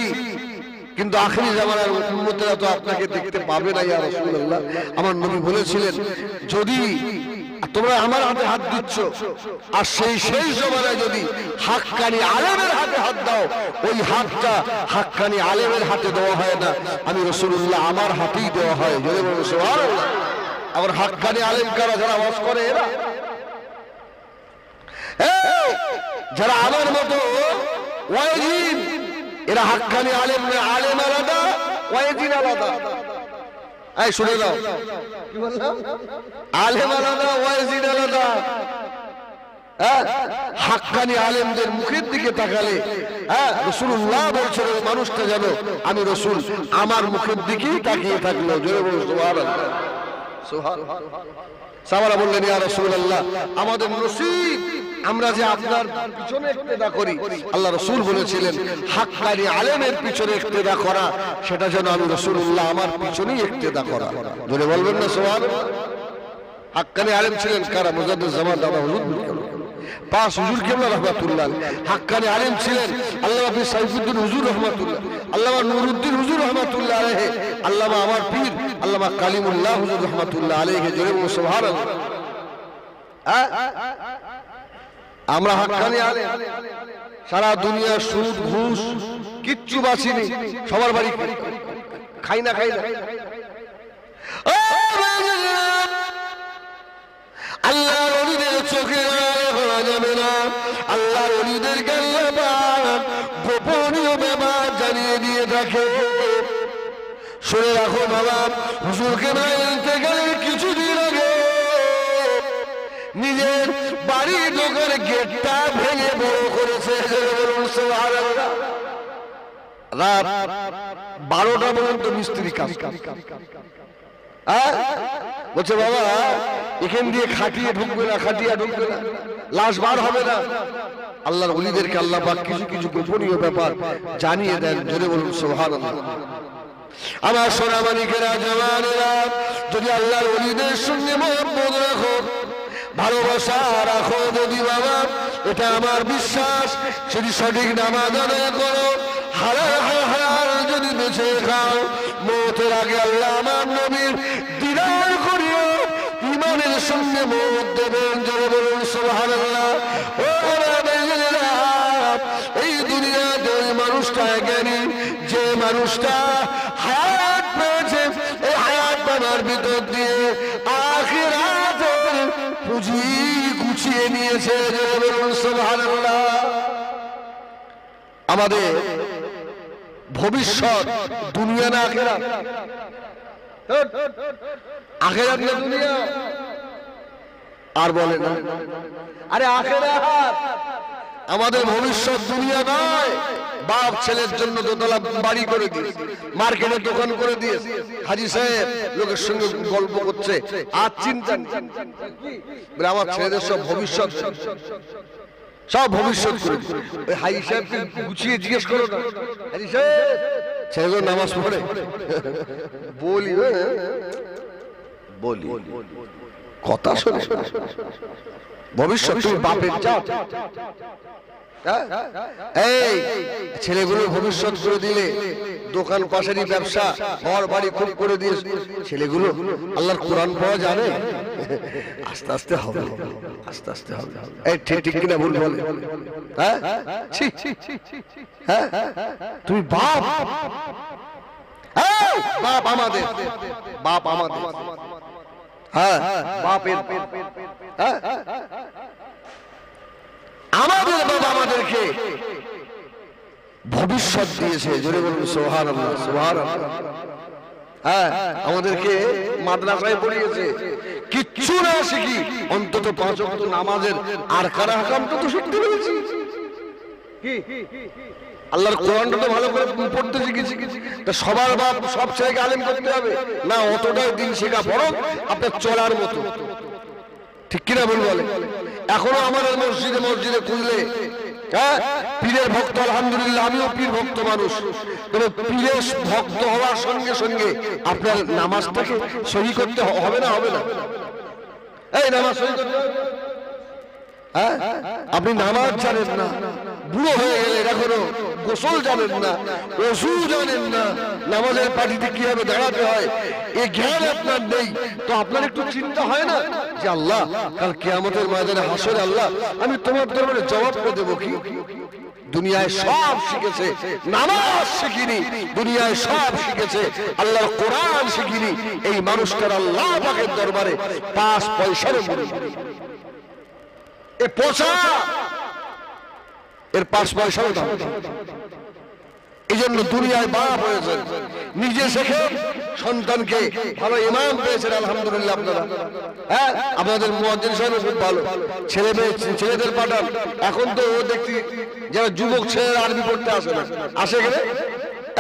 [SPEAKER 1] কিন্তু আখরি জামানার উম্মতেরা তো আপনাকে দেখতে পাবে না, ইয়া রাসূলুল্লাহ। আমার নবী বলেছিলেন, যদি তোমরা আমার হাতে হাত দিচ্ছ। আর সেই সেই জমানায় যদি হাক্কানি আলেমের হাতে হাত দাও, ওই হাতটা হাক্কানি আলেমের হাতে দেওয়া হয় না। আমি রসুল্লাহ আমার হাতেই দেওয়া হয়। যদি আবার হাক্কানি আলেম কারা, যারা ওয়াজ করে এরা? যারা আমার মতো ওয়াইজিন এরা হাক্কানি আলেম আলেম আলাদা ওয়াইজিন আলাদা। এই শুনে দাও কি বললাম আলেম আলাদা ওয়াইজিন আলাদা। হ্যাঁ? হাক্কানি আলেমদের মুখের দিকে তাকালে হ্যাঁ? রসুল্লাহ বলছেন ওই মানুষটা যেন আমি রসুল আমার মুখের দিকেই তাকিয়ে থাকল। জোরে বলুন সুবহানাল্লাহ। সুবহানাল্লাহ সাহাবারা বললেন ইয়া রাসূলুল্লাহ আমাদের নসিব আমরা যে আপনার পিছনে ইক্তেদা করি, আল্লাহ রাসূল বলেছিলেন, হাক্কানি আলেমের পিছনে ইক্তেদা করা, সেটা যেন আমি রাসূলুল্লাহ আমার পিছনেই ইক্তেদা করা। ধরে বলবেন না সুবহানাল্লাহ হাক্কানি আলেম ছিলেন কারা? মুজাদ্দিদ জামান দাদা হুজুর। পাঁচ হুজুর কেবলা রহমাতুল্লাহ হাক্কানি আলেম ছিলেন আল্লাহ হাফিজ সাইফুদ্দিন হুজুর রহমাতুল্লাহ আল্লামা নুরুদ্দিন হুজুর রহমাতুল্লাহ আলাইহি। আল্লামা আমার পীর, আল্লামা কালিমুল্লাহ হুজুর রহমাতুল্লাহ আলাইহি। জোরে সুবহানাল্লাহ হ্যাঁ? আমরা হাক্কানি আলেম। সারা দুনিয়া সুদ, ঘুষ, কিচ্ছু বাঁচিনি, সবার বাড়ি খাই। না খাই না! আল্লাহর অলিদের চোখে হওয়া যাবে না। আল্লাহর অলিদের গোপনীয় ব্যাপার জানিয়ে দিয়ে থাকে শুনে রাখো বাবা, হুজুরকে মাইলতে গেলে কিছুদিন আগে নিজের বাড়ি দোকানে গেটটা ভেঙে বড় করেছে। রাত বারোটা পর্যন্ত মিস্ত্রি কাজ? বলছে, বাবা, এখান দিয়ে খাটিয়ে ঢুকবে না, খাটিয়া ঢুকবে না। লাশ বার হবে না। আল্লাহর অলিদেরকে আল্লাহ পাক কিছু কিছু গোপনীয় ব্যাপার জানিয়ে দেন। জোরে বলুন সোহান আমার সোনামানিকেরা, জওয়ানেরা, যদি আল্লাহর অলিদের সঙ্গে মহব্বত রাখো ভালোবাসা রাখো যদি বাবা, এটা আমার বিশ্বাস। যদি সঠিক নামাজ আদায় করো হারা হারা যদি বেঁচে খাও, মতের আগে আল্লাহ আমার নবীর দিদার করিও। ইমানের সঙ্গে মত দেবেন যারা বলুন সব ও আমাদের ভবিষ্যৎ দুনিয়া না আখেরা আখেরাত না দুনিয়া। আর বলে না। আরে আখেরা আমাদের ভবিষ্যৎ দুনিয়া নয়। বাপ ছেলের জন্য দোতলা বাড়ি করে দিয়েছে, মার্কেটের দোকান করে দিয়েছে। হাজি সাহেব লোকের সঙ্গে গল্প করছে। আর চিন্তা আমার ছেলেদের সব ভবিষ্যৎ। সব ভবিষ্যৎ করে। ওই হাজি সাহেবকে গুছিয়ে জিজ্ঞেস করো না ছেলেগুলো নামাজ পড়ে বলি? বলি, কথা শোনে ভবিষ্যৎ তুমি বাপের চাও হ্যাঁ? এই, ছেলেগুলো ভবিষ্যৎ করে দিলে দোকান পাশেরই ব্যবসা, ঘর বাড়ি খুব করে দিয়ে ছেলেগুলো আল্লাহর কোরআন পাওয়া জানে আস্তে আস্তে হবে আস্তে আস্তে হবে। এই ঠিক ঠিক কিনা ভুল বলে। হ্যাঁ? ছি, ছি, ছি। হ্যাঁ? বাপ। বাপ আমাদের। বাপ আমাদের। হ্যাঁ? বাপের হ্যাঁ? আমাদের বাবা আমাদেরকে ভবিষ্যৎ দিয়েছে। জোরে বলুন সোহান সোহান হ্যাঁ আমাদেরকে মাদ্রাসায় পড়িয়েছে। কিচ্ছু না শিখি অন্তত পাঁচ অক্ট নামাজের আর কারা হাকামটা তো শিখতে পেরেছি আল্লাহর কোরআনটা তো ভালো করে পড়তে শিখেছি। তা সবার বাপ সব ছেলেকে আলেম করতে হবে। না অতটাই দিন শেখা পড়ো আপনার চলার মতো। ঠিক কিনা ভুল বলে? এখনও আমাদের মসজিদে মসজিদে খুললে হ্যাঁ? পীরের ভক্ত, আলহামদুলিল্লাহ, আমিও পীর ভক্ত মানুষ। তবে পীরের ভক্ত হওয়ার সঙ্গে সঙ্গে আপনার নামাজটাকে সহি করতে হবে না হবে না? এই নামাজ সহি করতে? হ্যাঁ? আপনি নামাজ জানেন না। বুড়ো হয়ে গেলেন এখনও। গোসল জানেন না ওষু জানেন না। নামাজের পার্টিতে কীভাবে দাঁড়াতে হয়, এ জ্ঞান আপনার নেই। তো আপনার একটু চিন্তা হয় না যে আল্লাহ, কাল কেয়ামতের ময়দানে হাসরে আল্লাহ, আমি তোমার দরবারে জবাব করে দেবো কি? দুনিয়ায় সব শিখেছে, নামাজ শিখিনি, দুনিয়ায় সব শিখেছে, আল্লাহর কোরআন শিখিনি, এই মানুষটার আল্লাহ পাকের দরবারে পাঁচ পয়সারও মূল্য। এ পচা এর দাম নেই। এই জন্য দুনিয়ায় বাপ হয়েছে। নিজে শেখে সন্তানকে ভালো ইমাম পেয়েছেন, আলহামদুলিল্লাহ আপনারা। হ্যাঁ আপনাদের মুয়াজ্জিন সাহেব খুব ভালো। ছেলে মেয়ে, ছেলেদের পাঠান। এখন তো ও দেখছি যারা যুবক ছেলেরা আরবি পড়তে আসে না। আসে গেলে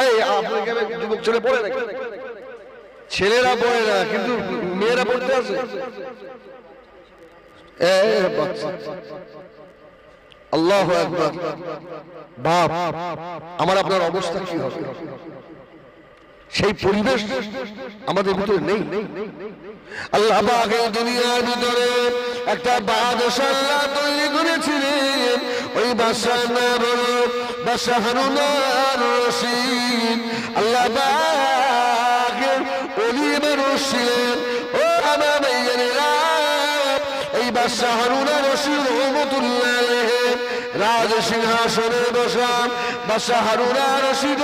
[SPEAKER 1] এই আপনার যুবক ছেলে পড়ে নাকি? ছেলেরা পড়ে না, কিন্তু মেয়েরা পড়তে আসে। এ, বাচ্চা। আল্লাহ একবার বাপ, আমার আপনার অবস্থা কি হবে? সেই পরিবেশ আমাদের ভিতরে নেই। আল্লাহ পাকের দুনিয়ার ভিতরে একটা বাদশাহ তৈরি করেছিলেন। ওই বাদশার নাম হলো বাদশাহ হারুনার রশিদ। আল্লাহ পাকের মানুষ ছিলেন ও আমার এই বাদশাহ হারুনা রশিদ রহমতুল্লাহ রাজ সিংহাসনে বসা বাদশাহ হারুনা রশিদ,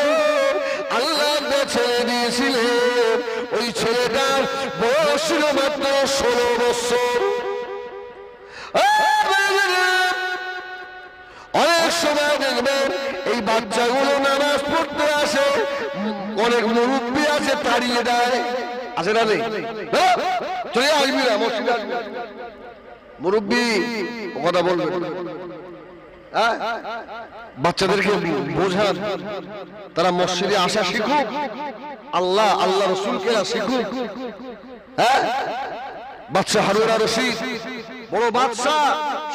[SPEAKER 1] আল্লাহ ছেড়ে দিয়েছিলেন ওই ছেলেটার বয়স মাত্র ষোলো বছর অনেক সময় দেখবেন এই বাচ্চাগুলো নামাজ পড়তে আসে অনেক মুরব্বী আছে তাড়িয়ে দেয় আছে না নেই? চলে। মুরব্বী কথা বলবে? বাচ্চাদেরকে বোঝান তারা মসজিদে আসা শিখুক, আল্লাহ আল্লাহ রসুলকে শিখুক হ্যাঁ? বাচ্চা হারুনা রশিদ, বড় বাদশা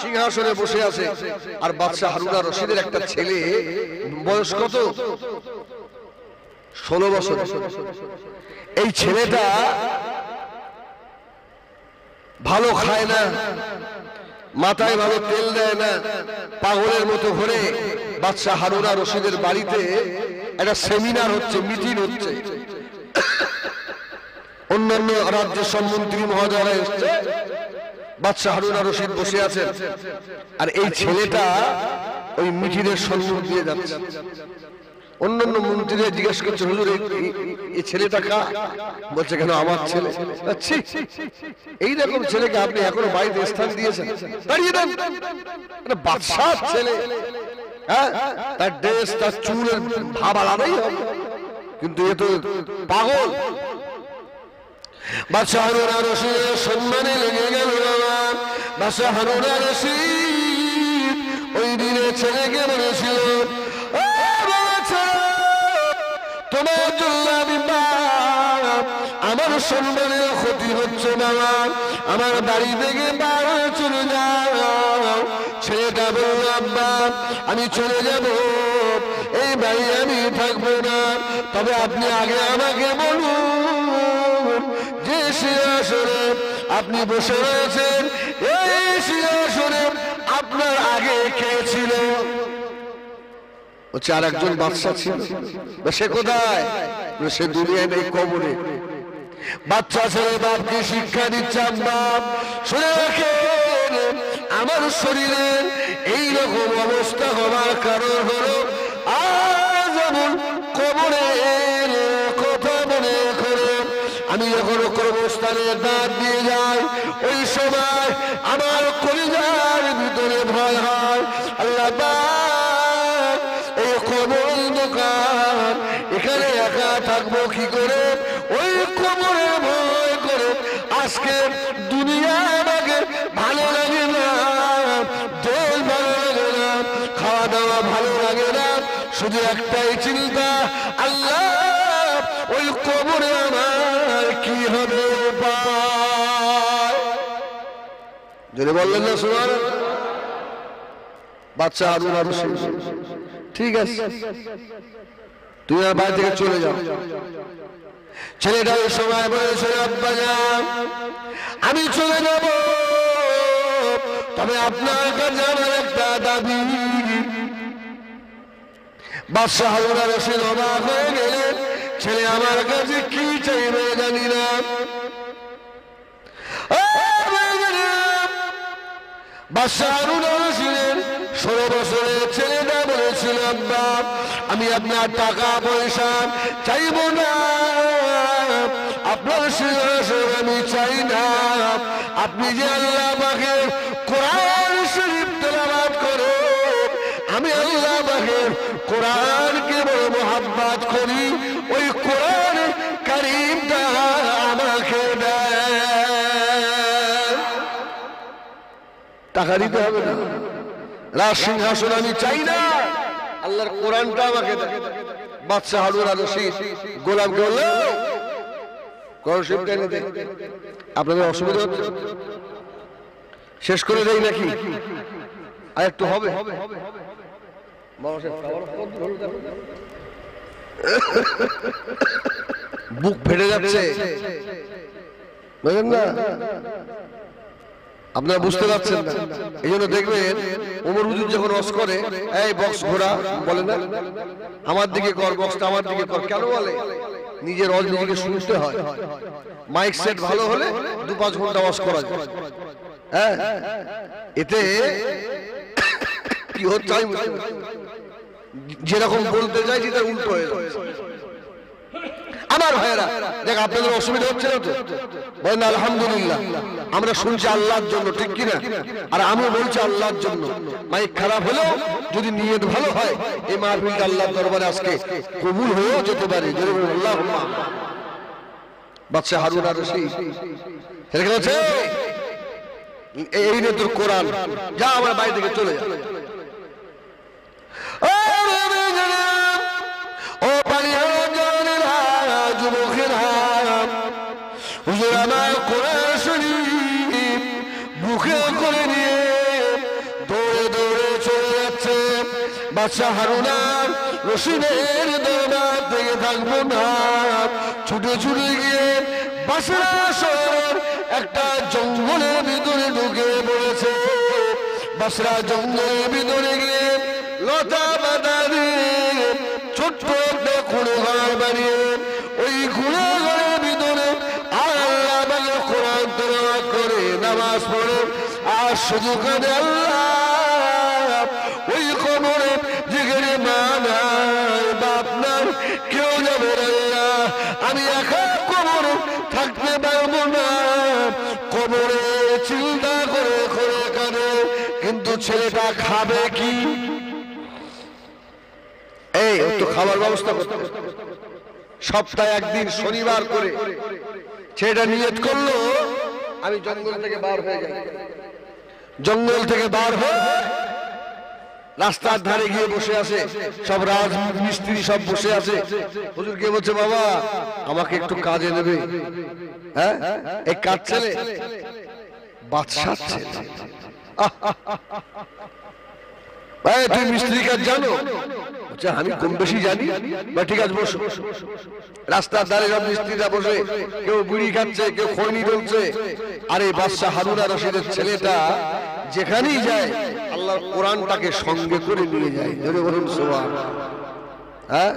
[SPEAKER 1] সিংহাসনে বসে আছে। আর বাদশা হারুনা রশিদের একটা ছেলে, বয়স কত? ষোলো বছর। এই ছেলেটা ভালো খায় না। মাথায় ভালো তেল দেয় না, পাগলের মতো ঘুরে বাদশাহ হারুনা রশিদের বাড়িতে একটা সেমিনার হচ্ছে মিটিং হচ্ছে। অন্যান্য রাজ্য সম্মন্ত্রী মহোদয়রা এসছে। বাদশাহ হারুনা রশিদ বসে আছেন। আর এই ছেলেটা ওই মিটিংয়ের সম্মুখ দিয়ে যাচ্ছে। অন্যান্য মন্ত্রীরা জিজ্ঞেস করছে হুজুর এই- ছেলেটা কা বলছে কেন আমার ছেলে? এইরকম ছেলেকে আপনি এখনও বাড়িতে স্থান দিয়েছেন। দাঁড়িয়ে দেন। বাদশাহ ছেলে হ্যাঁ? তার ড্রেস তার ভাব আলাদাই হবে। কিন্তু এ তো পাগল। বাদশাহ হারুনা রশিদের সম্মানে লেগে গেল বাদশাহ হারুনা রশিদ ওই দিনে ছেলেকে বলেছিল "ও বাচ্চা, আমার সম্মানের ক্ষতি হচ্ছে বাবা আমার বাড়ি থেকে বাবা চলে যাও। ছেলেটা বলল, আব্বা, আমি চলে যাব। এই বাড়ি আমি থাকব না। তবে আপনি আগে আমাকে বলুন যে সিংহাসনে, আপনি বসে রয়েছেন। এই সিংহাসনে আপনার আগে কে ছিল? হচ্ছে আর একজন বাদশা ছিল। সে কোথায়? সে দুনিয়ায় নেই, কবরে। বাচ্চা ছেলে বাপকে শিক্ষা দিচ্ছে বাপ শুনে রাখেন আমার শরীরের এই রকম অবস্থা হওয়ার কারণ হলো, আজ কবরের কথা মনে করে আমি যখন কর্মস্থানে দাঁত দিয়ে যাই, ওই সময় আমার একা থাকব কি করে? ওই কবরে ভয় করে আজকে দুনিয়া আমাকে ভালো লাগে না দেশ ভালো লাগে না খাওয়া দাওয়া ভালো লাগে না, শুধু একটাই চিন্তা, আল্লাহ, ওই কবরে আমার কি হবে যদি বললেন না সুমান বাচ্চা আর ঠিক আছে। তুমি আর বাড়ি থেকে চলে যাও। ছেলেটা ওই সময় বলেছে আব্বা আমি চলে যাব। তবে আপনার কাছে আমার একটা দাবি। বাদশাহ আর রশিদ অবাক হয়ে গেলেন ছেলে আমার কাছে কি চাইবে জানি না! বাদশাহ হারুন রশিদের ষোলো বছরের ছেলেটা বলেছিল, আব্বা, আমি আপনার টাকা পয়সা চাইব না। আপনার সিংহাসন আমি চাই না। আপনি যে আল্লাহ আমাকে কোরআন শরীফ তেলাবাদ করো আমি আল্লাহ আমাকে কোরআনকে বড় মোহাব্বত করি, ওই কোরআন কারিমটা আমাকে দেয় টাকা দিতে হবে না। রাজ সিংহাসন আমি চাই না। আল্লাহর কোরআনটা আমাকে দেয়। বাদশা হারুন আর রশিদ গোলাম দে। আপনাদের অসুবিধা হচ্ছে? শেষ করে দেই নাকি? আর একটু হবে? বুক ফেটে যাচ্ছে। বুঝলেন না? আপনারা বুঝতে পারছেন না। এই জন্য দেখবেন ওমর হুজুর যখন রস করে এই বক্স ঘোরা বলে না? আমার দিকে কর বক্সটা আমার দিকে কর কেন বলে? নিজের রস নিজেকে শুনতে হয়। মাইক সেট ভালো হলে দু পাঁচ ঘণ্টা ওয়াশ করা যায়। হ্যাঁ? এতে কি হচ্ছে। যেরকম বলতে চাইছি তার উল্টো হয়ে যাচ্ছে। আমার ভাইয়েরা দেখ আপনাদের অসুবিধা হচ্ছে না তো বলেন আলহামদুলিল্লাহ আমরা শুনছি আল্লাহর জন্য ঠিক কিনা আর আমিও বলছি আল্লাহর জন্য মাইক খারাপ হলেও যদি নিয়ত ভালো হয় এই মাহফিলটা আল্লাহর দরবারে আজকে কবুল হয়েও যেতে পারে যদি আল্লাহ বাচ্চা হারুন আর রশিদ এই নে তোর কোরআন যা আমার বাড়ি থেকে চলে যা ও বাবারা, বাচ্চা হারুনার রশিদের দরবার থেকে থাকব না। ছুটে ছুটে গিয়ে বাসরা শহর একটা জঙ্গলের ভিতরে ঢুকে পড়েছে। বাসরা জঙ্গলের ভিতরে গিয়ে লতা পাতা দিয়ে ছোট্ট একটা কুড়ে ঘর বানিয়ে ওই কুড়ে ঘরের ভিতরে আল্লাহ করে নামাজ পড়ে। আর শুধু কাঁদে আল্লাহ ছেলেটা খাবে কি? এই তো খাবার ব্যবস্থা করতে সপ্তাহে একদিন শনিবার করে। ছেলেটা নিয়ত করল, আমি জঙ্গল থেকে বার হয়ে যাই। জঙ্গল থেকে বার হয়ে রাস্তার ধারে গিয়ে বসে আছে। সব রাজ মিস্ত্রি সব বসে আছে। হুজুর কে বলছে, বাবা, আমাকে একটু কাজে নেবে হ্যাঁ? এই কাজ ছেলে? বাদশাহ ছেলে। ভাই তুই মিস্ত্রি কাজ জানো? বলছে, আমি কম বেশি জানি। বা ঠিক আছে বসো। রাস্তার ধারে সব মিস্ত্রিরা বসে কেউ বিড়ি খাচ্ছে কেউ খৈনি ডলছে আর বাদশাহ হারুনা রশিদের ছেলেটা যেখানেই যায় আল্লাহর কোরআনটাকে সঙ্গে করে নিয়ে যায়। জোরে বলুন হ্যাঁ?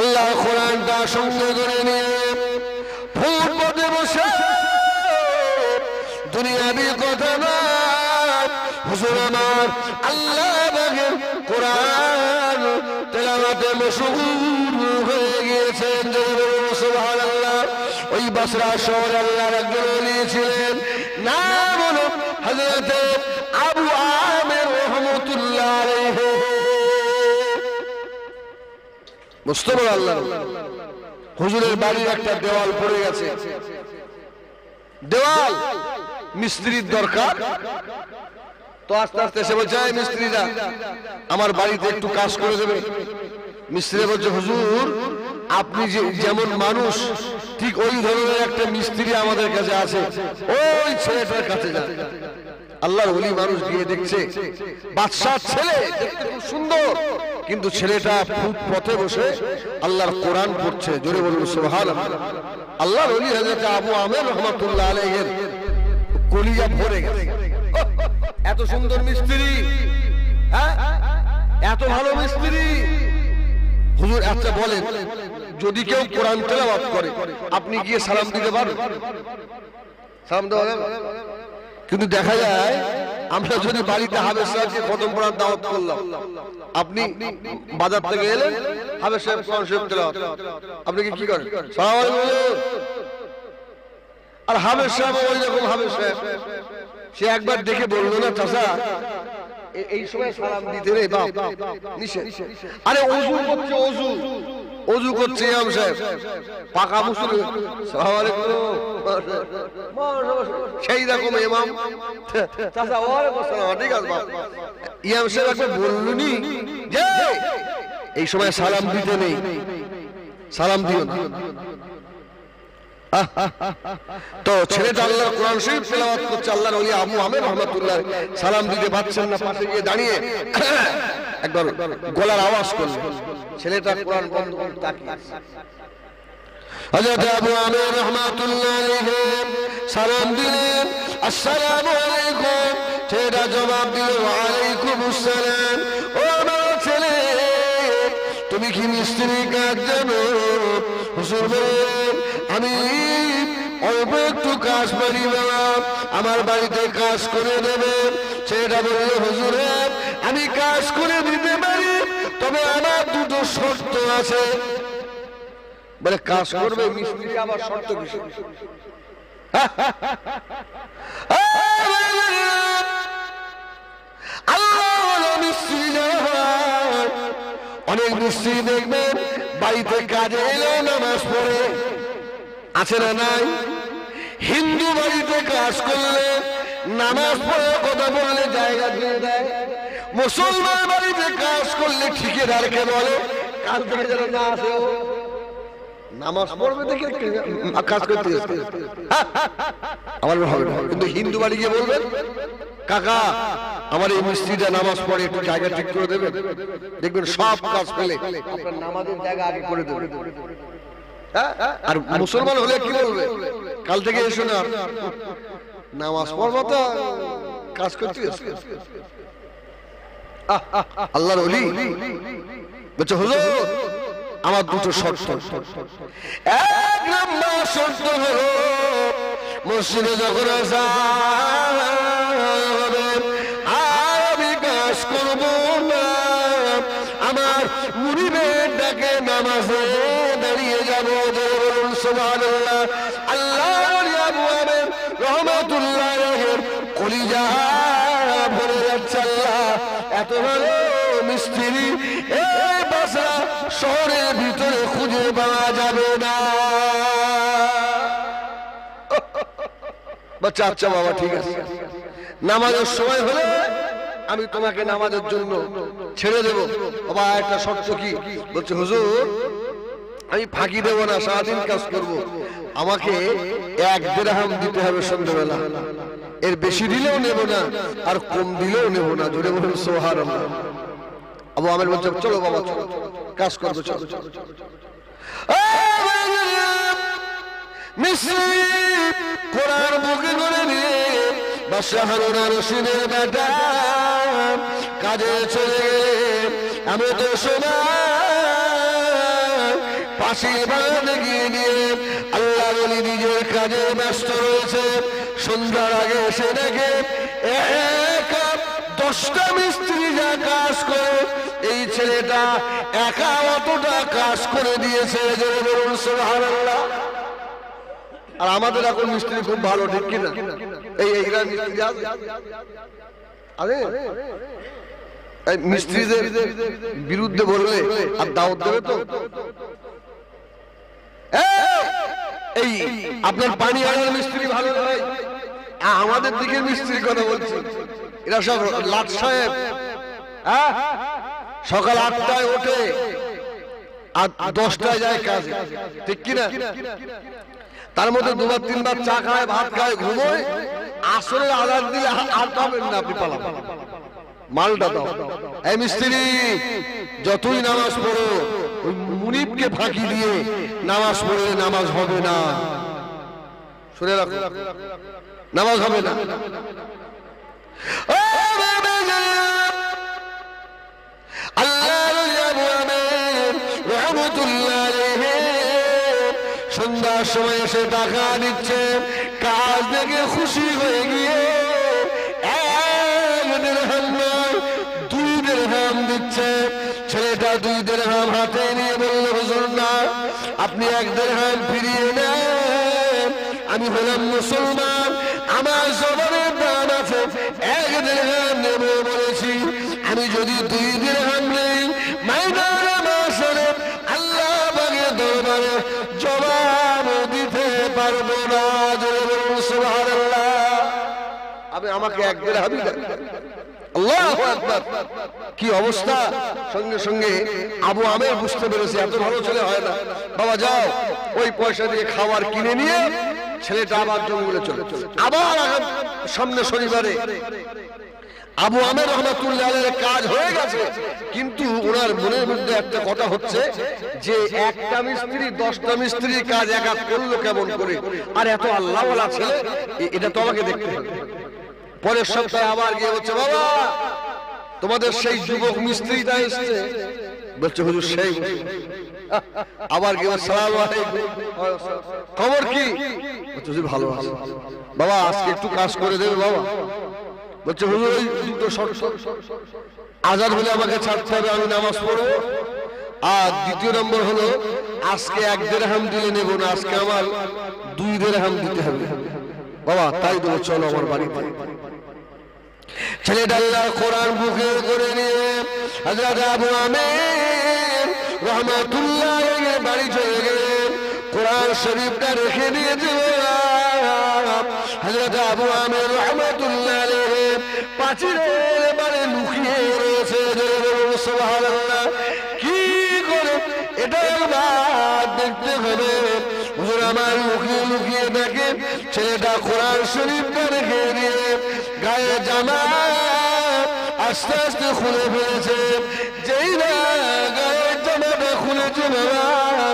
[SPEAKER 1] আল্লাহ কোরআনটা সঙ্গে করে নিয়ে ফুটপথে বসে দুনিয়াবি কথা না হুজুর আমার, আল্লাহ বাগের কোরআন তেলাওয়াতে মশগুল হয়ে গিয়েছেন। সুবহানাল্লাহ। ওই বাসরা শহরে আল্লাহর একজন ওলি ছিলেন। নাম হলো হযরত আবু আমির রহমাতুল্লাহ আলাইহি। মুস্তফা আল্লাহ। হুজুরের বাড়ির একটা দেওয়াল পড়ে গেছে। দেওয়াল? মিস্ত্রির দরকার? তো আস্তে আস্তে এসে বলছে, "এই মিস্ত্রিরা, আমার বাড়িতে একটু কাজ করে দেবে। মিস্ত্রি বলছে, হুজুর, আপনি যে যেমন মানুষ, ঠিক ওই ধরনের একটা মিস্ত্রি আমাদের কাছে আছে। ওই ছেলেটার কাছে যান আল্লাহর ওলি মানুষ গিয়ে দেখছে বাদশাহ ছেলে দেখতে সুন্দর, কিন্তু ছেলেটা ফুট পথে বসে আল্লাহর কোরআন পড়ছে। জোরে বলুন সুবহান আল্লাহর ওলি হযরত আবু আমের রহমাতুল্লাহ আলাইহির কলিজা ভরে গেছে। এত সুন্দর মিস্ত্রি হ্যাঁ? এত ভালো মিস্ত্রি। হুজুর আচ্ছা বলেন, যদি কেউ কোরআন করে, আপনি গিয়ে সালাম দিতে পারবেন? সালাম দেওয়া কিন্তু দেখা যায়, আমরা যদি বাড়িতে হাবের সাহেবকে খতম পড়ার দাওয়াত করলাম, আপনি বাজার থেকে এলেন হাবের সাহেব আপনি কি কি করেন? সালাম আলাইকুম। আর হাবের সাহেব, ওই রকম হাবের সাহেব। সে একবার দেখে বলল, না চাষা এই সময় সালাম দিতে রে, বাপ আরে অজু করছে, অজু। অজু করছে, ইমাম সাহেব। পাকা মুসুল সেই রকম ইমাম। ঠিক আছে, বাপ। ইমাম সাহেব একবার বললুনি এই সময় সালাম দিতে নেই। সালাম দিও না। তো ছেলেটা আল্লাহ কোরআন শরীফ, তেলাওয়াত করছে আল্লাহর ওলি আবু আমের রহমাতুল্লাহ। সালাম দিতে পারছেন না, পাশে গিয়ে দাঁড়িয়ে একবার গলার আওয়াজ করল ছেলেটা কোরআন বন্ধ করে তাকিয়ে হযরত আবু রহমাতুল্লাহ আলাইহি সালাম দিলেন, আসসালামু আলাইকুম। ছেলেটা জবাব দিল ওয়ালাইকুম আসসালাম ও আমার ছেলে, তুমি কি মিস্ত্রি কাজ জানো? হুজুর বলেন আমি অল্প একটু কাজ পারি বাবা আমার বাড়িতে কাজ করে দেবেন ছেলেটা বলল, হুজুর, আমি কাজ করে দিতে পারি, তবে আমার দুটো শর্ত আছে। বলে, কাজ করবে মিস্ত্রি আবার শর্ত অনেক মিস্ত্রি দেখবেন, বাড়িতে কাজে এলেও নামাজ পড়ে। আছে না নাই? হিন্দু বাড়িতে কাজ করলে নামাজ পড়ে কথা বললে জায়গা দিয়ে দেয়। মুসলমান বাড়িতে কাজ করলে ঠিকাদারকে বলে? যেন না আসে। কিন্তু হিন্দু বাড়ি গিয়ে বলবেন কাকা, আমার এই মিস্ত্রিটা নামাজ পড়ে, একটু জায়গা ঠিক করে দেবেন? দেখবেন সব কাজ ফেলে নামাজের জায়গা আগে করে হ্যাঁ? আর মুসলমান হলে কি বলবে? কাল থেকে এসো না। নামাজ পড়ব তো। কাজ করতে আহ, আহ, আল্লাহর অলি বলছে হুজুর আমার দুটো শর্ত। এক নম্বর শর্ত হলো মসজিদে যখন আজান সুবহানাল্লাহ কলিজা ভরে যাচ্ছে আল্লাহ। এত ভালো মিস্ত্রি এই বাসা শহরের ভিতরে খুঁজে পাওয়া যাবে না। বাচ্চা আচ্ছা বাবা, ঠিক আছে। নামাজের সময় হলে আমি তোমাকে নামাজের জন্য ছেড়ে দেব। বাবা, একটা শর্ত কি? বলছে, হুজুর আমি ফাঁকি দেব না, সারাদিন কাজ করব। আমাকে এক দেড়হাম দিতে হবে সন্ধ্যাবেলা। এর বেশি দিলেও নেব না, আর কম দিলেও নেব না। জোরে বলুন সোহার আবু আমের বলছে চলো বাবা, চলো। কাজ করব, চলো। কাজে চলে আমি তো সময় নিয়ে আল্লাহ নিজের কাজে ব্যস্ত সন্ধ্যার আগে মিস্ত্রি যা কাজ এই ছেলেটা একা কাজ করে আর আমাদের এখন মিস্ত্রি খুব ভালো, ঠিক কিনা? এই মিস্ত্রিদের বিরুদ্ধে বললে, আর দাওয়াত দেবে তো? এই আপনার পানি আনার মিস্ত্রি ভালো নয়। আমাদের দিকে মিস্ত্রির কথা বলছি। এরা সব লাট সাহেব? সকাল আটটায় ওঠে, আর দশটায় যায় কাজে। ঠিক কিনা তার মধ্যে দুবার, তিনবার চা খায়, ভাত খায়, ঘুমোয়। আসলে আদার দিলে আর- পাবেন না আপনি পালান মালটা দাও। এই মিস্ত্রি, যতই নামাজ পড়ো, ওই মুনিবকে ফাঁকি দিয়ে নামাজ পড়লে নামাজ হবে না। শুনে রাখো, নামাজ হবে না। সন্ধ্যার সময় এসে টাকা দিচ্ছে, কাজ দেখে খুশি হয়ে গিয়ে দুই দেড়হাম হাতে নিয়ে বলল, হুজুর না, আপনি এক দেড়হাম ফিরিয়ে নেন। আমি হলাম মুসলমান, আমার জবানের দাম আছে, এক দেড়হাম নেব বলেছি। আমি যদি দুই দেড় দেড়হাম নেই আমাকে এক দেড়হামই দেন। কি অবস্থা? সঙ্গে সঙ্গে আবু আমের বুঝতে পেরেছে, এত ভালো ছেলে হয় না। বাবা, যাও, ওই পয়সা দিয়ে খাবার কিনে নিয়ে ছেলেটা আবার জঙ্গলে চলে আবার সামনে শনিবারে। আবু আমের রহমাতুল্লাহ আলাইহির কাজ হয়ে গেছে। কিন্তু ওনার মনের মধ্যে একটা কথা হচ্ছে যে, একটা মিস্ত্রি, দশটা মিস্ত্রির কাজ একা করল কেমন করে? আর এত আল্লাহ ছেলে এটা তো আমাকে দেখতে হবে। পরের সপ্তাহে আবার গিয়ে বলছে বাবা তোমাদের সেই যুবক মিস্ত্রিটা এসছে। বলছে হুজুর সেই আবার গিয়ে সালাম খবর কি? বলছে হুজুর ভালো আছে। বাবা আজকে একটু কাজ করে দেবে বাবা। বলছে হুজুর ওই দুটো শর্ত। আজান হলে আমাকে ছাড়তে হবে আমি নামাজ পড়ব। আর দ্বিতীয় নম্বর হলো আজকে এক দেড় হাম দিলে নেব না আজকে আমার দুই দেড় হাম দিতে হবে। বাবা তাই দেবো চলো আমার বাড়িতে। ছেলেটা কোরআন করে নিয়ে আবু আমির বাড়ি চলে গেলেন। কোরআন শরীফটা রেখে আবু আমির লুকিয়ে রয়েছে। কি করে? এটা একবার দেখতে হবে। আমার লুকিয়ে লুকিয়ে দেখে ছেলেটা কোরআন শরীফটা রেখে দিয়ে গায়ে আস্তে আস্তে খুলে ফেলেছে। যেই না গায়ে জামাটা খুলেছে বাবা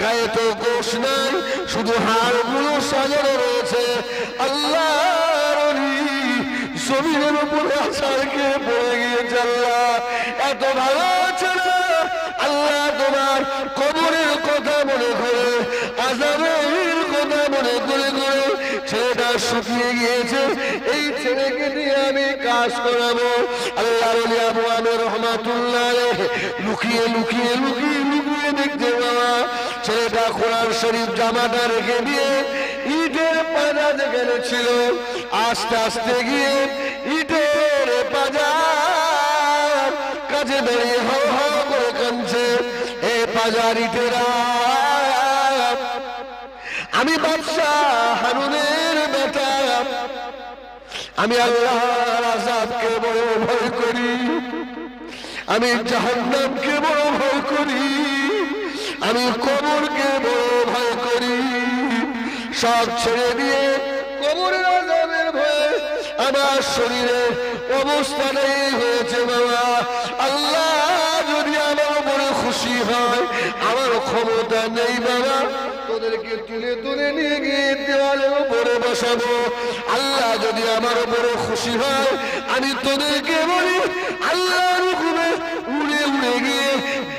[SPEAKER 1] গায়ে তো গোশ নাই, শুধু হাড়গুলো সাজানো রয়েছে। আল্লাহ জমিনের উপরে আসারকে পড়ে গিয়েছে আল্লাহ। এত ভালো ছিল, আল্লাহ তোমার কবরের কথা মনে করে আজাবের কথা মনে করে করে ছেলেটা শুকিয়ে গিয়েছে। কাজ করাবো। আল্লাহ রহমাতুল্লাহ লুকিয়ে লুকিয়ে লুকিয়ে লুকিয়ে দেখতে বাবা ছেলেটা কোরআন শরীফ জামাটা রেখে দিয়ে ইটের পাজা যেখানে ছিল আস্তে আস্তে গিয়ে ইটের পাজা কাছে দাঁড়িয়ে হাও হাও করে কাঁদছে। এ পাজার ইটেরা, আমি বাদশাহ হারুনের বেটা আমি আল্লাহর আজাবকে বড় ভয় করি। আমি জাহান্নামকে বড় ভয় করি। আমি কবরকে বড় ভয় করি। সব ছেড়ে দিয়ে কবরের আজাবের ভয়ে আমার শরীরে অবস্থা নেই হয়েছে বাবা। আল্লাহ যদি আমার উপরে খুশি হয়, আমার ক্ষমতা নেই বাবা। তোদেরকে তুলে তুলে নিয়ে গিয়ে দেওয়ালের উপরে বসাবো। আল্লাহ যদি আমার উপরে খুশি হয়, আমি তোদেরকে বলি, আল্লাহর হুকুমে উড়ে উড়ে গিয়ে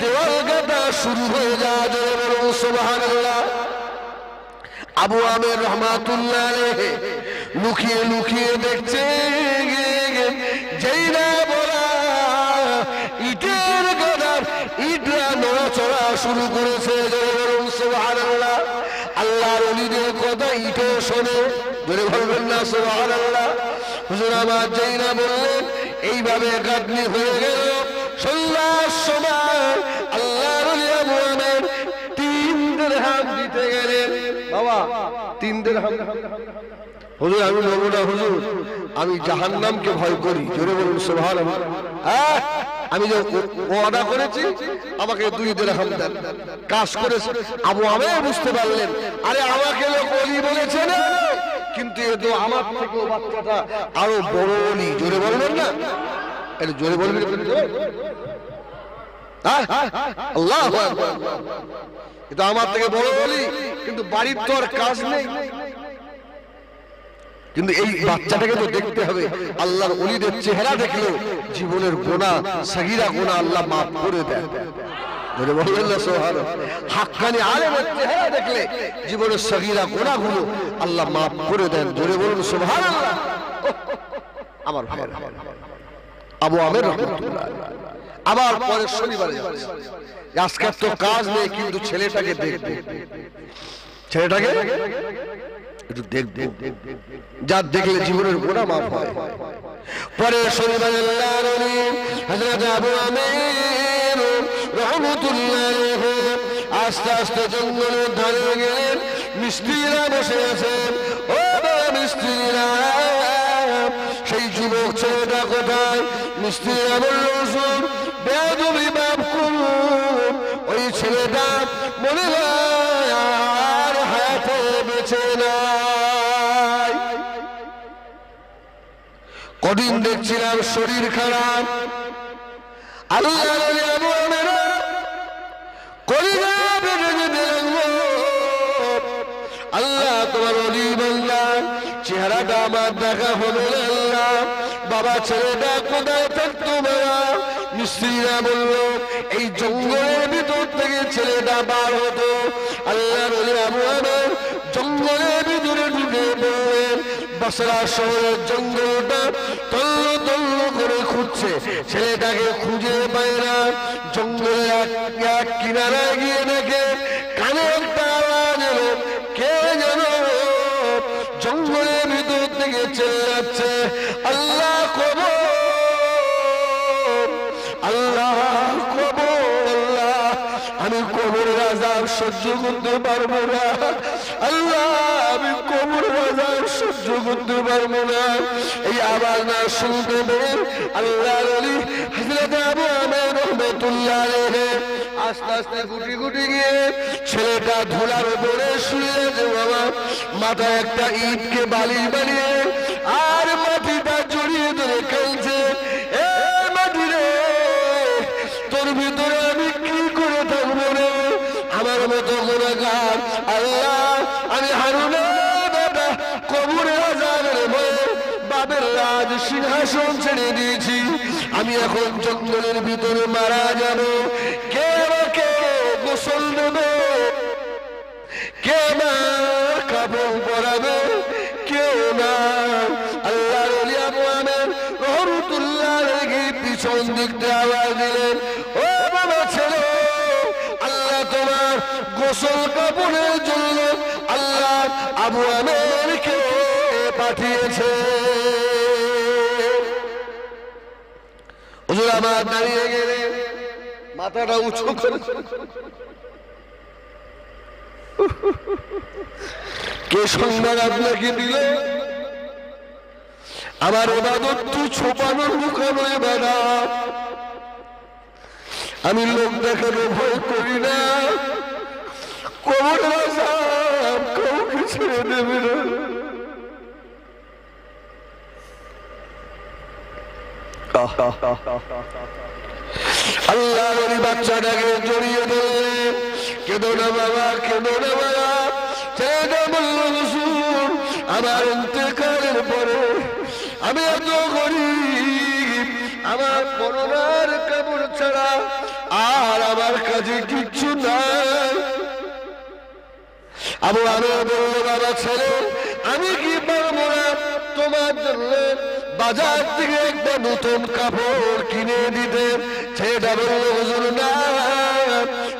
[SPEAKER 1] দেওয়াল গাটা শুরু হয়ে যায় জোরে বলুন সুবহানাল্লাহ। আবু আমের রহমাতুল্লাহ লুকিয়ে লুকিয়ে দেখছে। ইটে শোনে, জোরে বলবেন না, সুবহানাল্লাহ। হুজুর আমার যেই না বললেন, এইভাবে একাগ্নি হয়ে গেল। সন্ধ্যার সময় আল্লাহ ওলি তিন দিন হাত দিতে গেলেন। বাবা, তিন দেড়হাম। হুজুর, আমি বলব না, হুজুর, আমি জাহান্নামকে ভয় করি। জোরে বলুন, সুবহানাল্লাহ। হ্যাঁ আমি যে ওয়াদা করেছি, আমাকে দুই দেড়হাম দেন। কাজ করে আবু আমি বুঝতে পারলেন। আরে আমাকে লোক অলি বলেছে না? কিন্তু এ তো আমার থেকে বাচ্চাটা আরও বড় অলি। জোরে বলবেন না? এটা জোরে বলবেন হ্যাঁ? আল্লাহ কিন্তু আমার থেকে বড় বলি কিন্তু বাড়ির তো আর কাজ নেই। কিন্তু এই বাচ্চাটাকে তো দেখতে হবে। আল্লাহর অলিদের চেহারা দেখলেও জীবনের গোনা, সাগিরা গোনা আল্লাহ মাফ করে দেয় দেখলে জীবনের সাগিরা আল্লাহ করে বলুন আমার আবার পরের শনিবারে। আজকের তো কাজ নেই, কিন্তু ছেলেটাকে দেখবে। ছেলেটাকে? একটু দেখব। যা দেখলে জীবনের গোড়া মাফ হয়। পরে আস্তে আস্তে জঙ্গলের ধারে গেলেন মিস্ত্রিরা বসে আছেন ও মিস্ত্রিরা, সেই যুবক ছেলেটা কোথায়? মিস্ত্রিরা বলল, হুজুর, বেয়াদবি কদিন দেখছিলাম শরীর খারাপ। আল্লাহ তোমার অলি বান্দা চেহারাটা আমার দেখা না, আল্লাহ। বাবা ছেলেটা কোথায় থাকতো বাবা? মিস্ত্রিরা বলল এই জঙ্গলের ভিতর থেকে ছেলেটা বার হতো। আল্লাহ বলে আবু আমার জঙ্গলের ভিতরে ঢুকে পড়লেন বসরা শহরের জঙ্গলটা করে খুঁজছে ছেলেটাকে খুঁজে পায় না। জঙ্গলের কিনারায় গিয়ে দেখে কানে একটা আওয়াজ এলো কে জঙ্গলের ভিতর থেকে চেল্লাচ্ছে আল্লাহ কবর আল্লাহ কবর আল্লাহ, আমি কবরের সহ্য করতে পারব না। আল্লাহ, আমি করতে পারব না এই না শুনতে আল্লাহ আবু আমের রহমতুল্লাহ আস্তে আস্তে গুটি গুটি গিয়ে ছেলেটা ধুলার উপরে শুয়ে যে বাবা মাথায় একটা ঈদকে বালিশ বানিয়ে এখন জঙ্গলের ভিতরে মারা যাব কে আমাকে গোসল দেবে? কে আমার কাপড় পরাবে? আমের? ও আল্লাহ তোমার গোসল কাপড়ের জন্য আল্লাহ আবু আমেরকে হুজুর, আমার দাঁড়িয়ে গেলে মাথাটা উঁচু করে। কে সংবাদ আপনাকে দিল? আমার এবাদত তুই ছোপানোর মুখানো এবাদত আমি লোক দেখানো ভয় করি না। কবর আসাম ছেড়ে দেবে না। আল্লাহ ওই বাচ্চাটাকে জড়িয়ে ধরলেন কেঁদো না বাবা, কেঁদো না বাবা। ছেলেটা বলল হুজুর, আমার অন্তকালের পরে আমি এত গরিব, আমার করোনার কাপড় ছাড়া আর আমার কাছে কিচ্ছু নাই। আবু আমি বলল, বাবা ছেলে, আমি কি পারব না? তোমার জন্য বাজার থেকে একটা নতুন কাপড় কিনে দিতে। ছেলেটা বলল হুজুর না।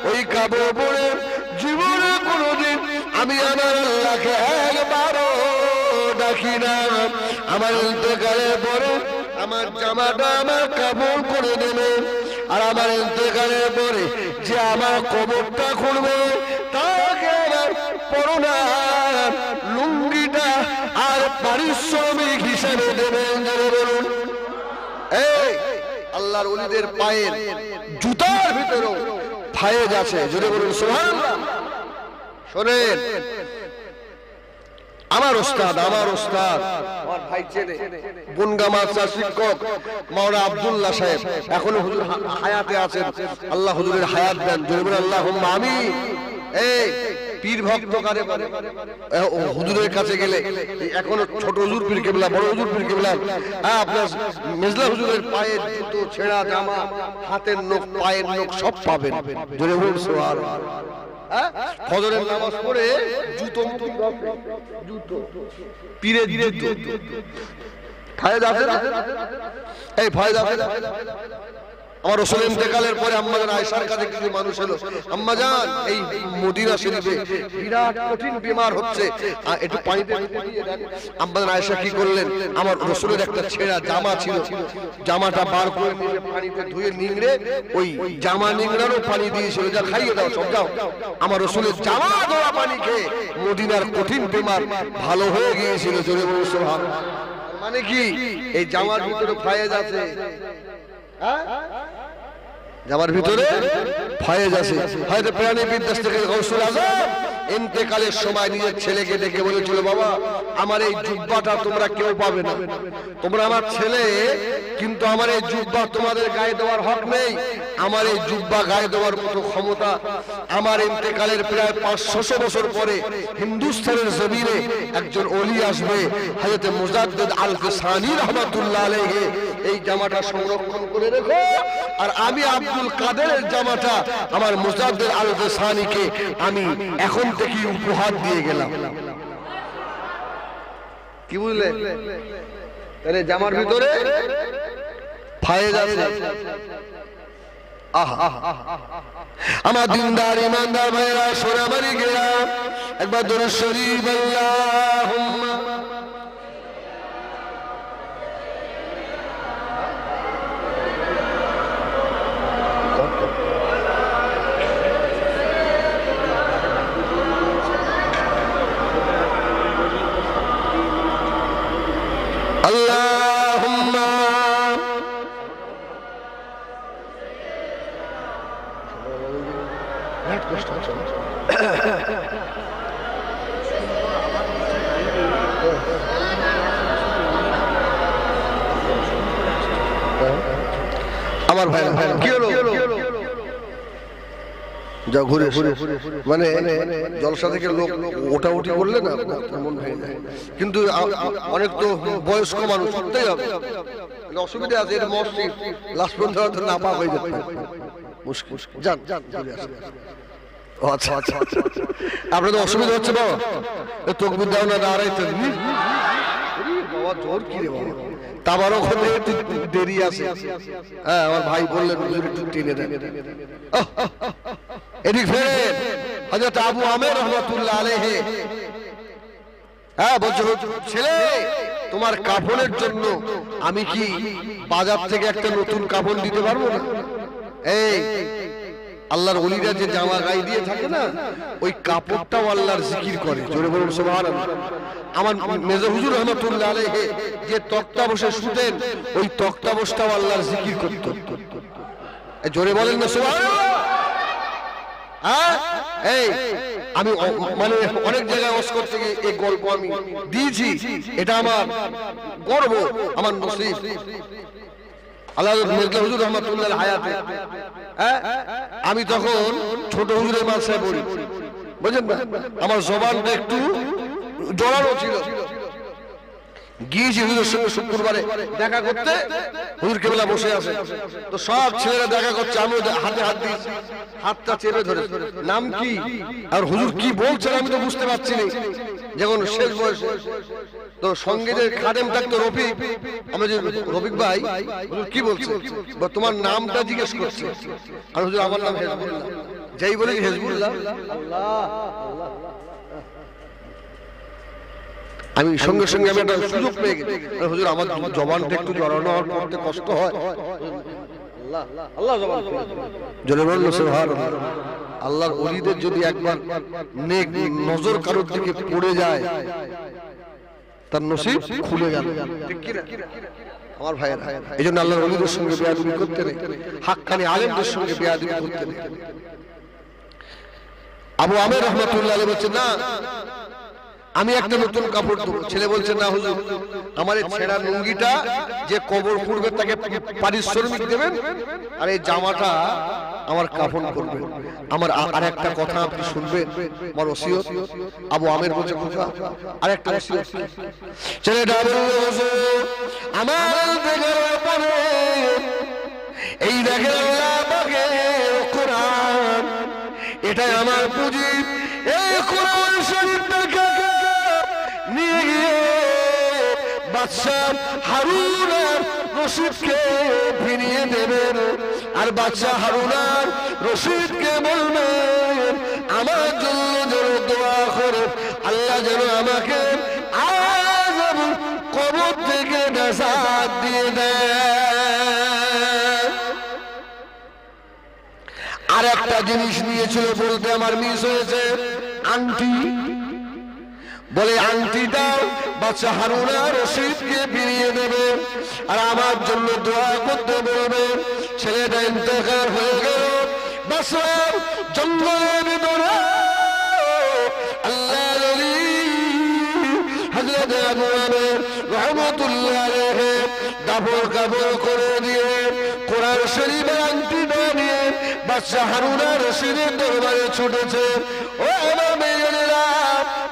[SPEAKER 1] ওই কাপড় পরে জীবনে কোনোদিন আমি আমার আল্লাহকে একবারও ডাকি না। আমার ইন্তকালের পরে আমার জামাটা আমার কাপড় করে দেবে। আর আমার ইন্তকালের পরে যে আমার কবরটা খুলবে, তাকে আমার পরনার লুঙ্গিটা আর পারিশ্রমিক আল্লাহর পায়ের জুতার ভিতরেও ফায়েজ আছে। যদি বলুন শোনেন, আমার ওস্তাদ আমার ওস্তাদ হায়াতে আছেন। আল্লাহ হুজুরের হায়াত দেন। জোরে আল্লাহ আমি এই পীর ভক্ত কারে? হুজুরের কাছে গেলে এখনও ছোট হুজুর পীর কেবলা, বড় হুজুর পীর কেবলা হ্যাঁ আপনার মেজলা হুজুরের পায়ের জুতো, ছেঁড়া জামা, হাতের নখ, পায়ের নখ সব পাবেন জোরে বলুন সুবহানাল্লাহ হ্যাঁ? ফজরের নামাজ পড়ে জুতো জুতো পীরের জুতো ফায়দা আছে? এই ফায়দা আছে? আমার রসুল ইন্তেকালের পরে আম্মাজান আয়েশার কাছে কিছু মানুষ এলো। আম্মাজান, এই মদিনা শরীফে বিরাট কঠিন বিমার হচ্ছে। একটু পানিতে দিয়ে দেন। আম্মাজান আয়েশা কি করলেন? আমার রসুলের একটা ছেঁড়া জামা ছিল। জামাটা বার করে পানিতে ধুয়ে নিংড়ে ওই জামা নিংড়ারও পানি দিয়েছিল। যা খাইয়ে দাও, সব দাও আমার রসুলের জামা ধোয়া পানি খেয়ে মদিনার কঠিন বিমার ভালো হয়ে গিয়েছিল। জোরে বলুন। মানে কি? এই জামার ভিতরে ফায়েজ আছে। হ্যাঁ? জামার ভিতরে ফায়েজ আছে হয়তো প্রাণী বিদ্যাস থেকে গৌসুল আজম ইন্তেকালের সময় নিজের ছেলেকে ডেকে বলেছিল বাবা আমার এই জুব্বাটা তোমরা কেউ পাবে না। তোমরা আমার ছেলে কিন্তু আমার এই জুব্বা তোমাদের গায়ে দেওয়ার হক নেই। আমার এই জুব্বা গায়ে দেওয়ার মতো ক্ষমতা আমার ইন্তেকালের প্রায় পাঁচশো বছর পরে হিন্দুস্তানের জমিনে একজন অলি আসবে হযরত মুজাদ্দিদ আল সানি রহমাতুল্লাহ আলাইহি। এই জামাটা সংরক্ষণ করে রেখো। আর আমি আব্দুল কাদেরের জামাটা আমার মুজাদ্দিদ আল সানিকে আমি এখন থেকে উপহার দিয়ে গেলাম। কি বুঝলে? তাহলে জামার ভিতরে ফায়েজ আছে। আমার দিনদার ইমানদার ভাইরা সোনামারি গেলাম একবার দরুদ শরীফ আল্লাহুম্মা। আল্লাহুম্মা যা ঘুরে ঘুরে মানে জলসা থেকে লোক ওটা উঠি করলে না কিন্তু অনেক তো বয়স্ক মানুষ উঠতেই হবে। অসুবিধা আছে, এটা মসজিদ লাস্ট পর্যন্ত হয়তো না পা হয়ে পারে। মুশকিল। যান যান আচ্ছা আচ্ছা আচ্ছা। আপনাদের অসুবিধা হচ্ছে বাবা? তকবির দাও না দাঁড়াইতে বাবা, জোর কি রে বাবা? তাবারও ওখানে একটু দেরি আছে। হ্যাঁ আমার ভাই বললেন একটু টেনে দেন। এদিক ফেরেন হযরত আবু আমের রহমাতুল্লাহ আলাইহি। হ্যাঁ বলছো ছেলে, তোমার কাপড়ের জন্য আমি কি বাজার থেকে একটা নতুন কাপড় দিতে পারব না? এই, আল্লাহর ওলিরা যে জামা গায়ে দিয়ে থাকে না, ওই কাপড়টাও আল্লাহর জিকির করে। জোরে বলুন, সুবহানাল্লাহ। আমার মেজর হুজুর রহমাতুল্লাহ আলাইহি যে তক্তা বসে শুতেন, ওই তক্তা বসটাও আল্লাহর জিকির করত। জোরে বলেন না হ্যাঁ? এই, আমি মানে অনেক জায়গায় ওয়াজ করতে এই গল্প আমি দিয়েছি। এটা আমার গর্ব, আমার নসিব। আল্লাহ হুজুর রহমাতুল্লাহ হায়াতে। হ্যাঁ? আমি তখন ছোট হুজুরের মাসায় পড়ি। বুঝলেন আমার জবানটা একটু জড়ানো ছিল। গিয়েছি হুজুর সঙ্গে শুক্রবারে দেখা করতে, হুজুর কেবলা বসে আছে। তো সব ছেলেরা দেখা করছে আমি হাতে হাত দিয়েছি হাতটা চেপে ধরে। নাম কি? আর হুজুর কি বলছেন আমি তো বুঝতে পারছি না। যখন শেষ বয়সে, তো সঙ্গে যে খাদেম থাকতো রফিক। আমি যে রফিক ভাই, হুজুর কি বলছে? তোমার নামটা জিজ্ঞেস করছে। আর হুজুর, আমার নাম হেজবুল্লাহ। যেই বলে হেজবুল্লাহ। আমি সঙ্গে সঙ্গে আমি একটা সুযোগ পেয়ে গেছি। হুজুর আমার জবানটা একটু জড়ানো করতে কষ্ট হয়। আল্লাহর ওলিদের যদি একবার নেক নজর কারোর দিকে পড়ে যায় তার নসিব খুলে গেল? আমার ভাইয়েরা এই জন্য আল্লাহর অলিদের সঙ্গে বেয়াদবি করতে নেই হাক্কানি আলেমদের সঙ্গে বেয়াদবি করতে নেই। আবু আমের রহমতুল্লাহ বলছে না আমি একটা নতুন কাপড় দেবো ছেলে বলছে না হুজুর আমার এই ছেঁড়া লুঙ্গিটা যে কবর পূর্বে তাকে পারিশ্রমিক দেবেন আর এই জামাটা আমার কাফন করবে। আমার আর একটা কথা আপনি শুনবেন আমার ওসিয়ত আবু আমের বলছে কথা আর একটা ওসিয়ত। ছেলেটা হুজুর আমার দেখার পরে এই দেখেন আল্লাহ পাকের কোরআন। এটাই আমার পুঁজি বাদশাহ হারুন আর রশিদকে ফিরিয়ে দেবেন। আর বাদশাহ হারুন আর রশিদকে বলবেন, আমার জন্য যেন দোয়া করে, আল্লাহ যেন আমাকে আজ কবর থেকে নাজাত দিয়ে দেয় আর একটা জিনিস নিয়েছিল বলতে আমার মিস হয়েছে আংটি বলে আংটিটাও বাচ্চা হারুনা রশিদকে ফিরিয়ে দেবে আর আমার জন্য দোয়া করতে বলবে। ছেলেটা ইন্তকার হয়ে গেল। বাসার জঙ্গলের আল্লাহ হজরত দাফর কাপড় করে দিয়ে কোরআন শরীফের আংটিটা নিয়ে বাদশাহ হারুনা রশিদের দরবারে ছুটেছে। ও আমার মেয়েরা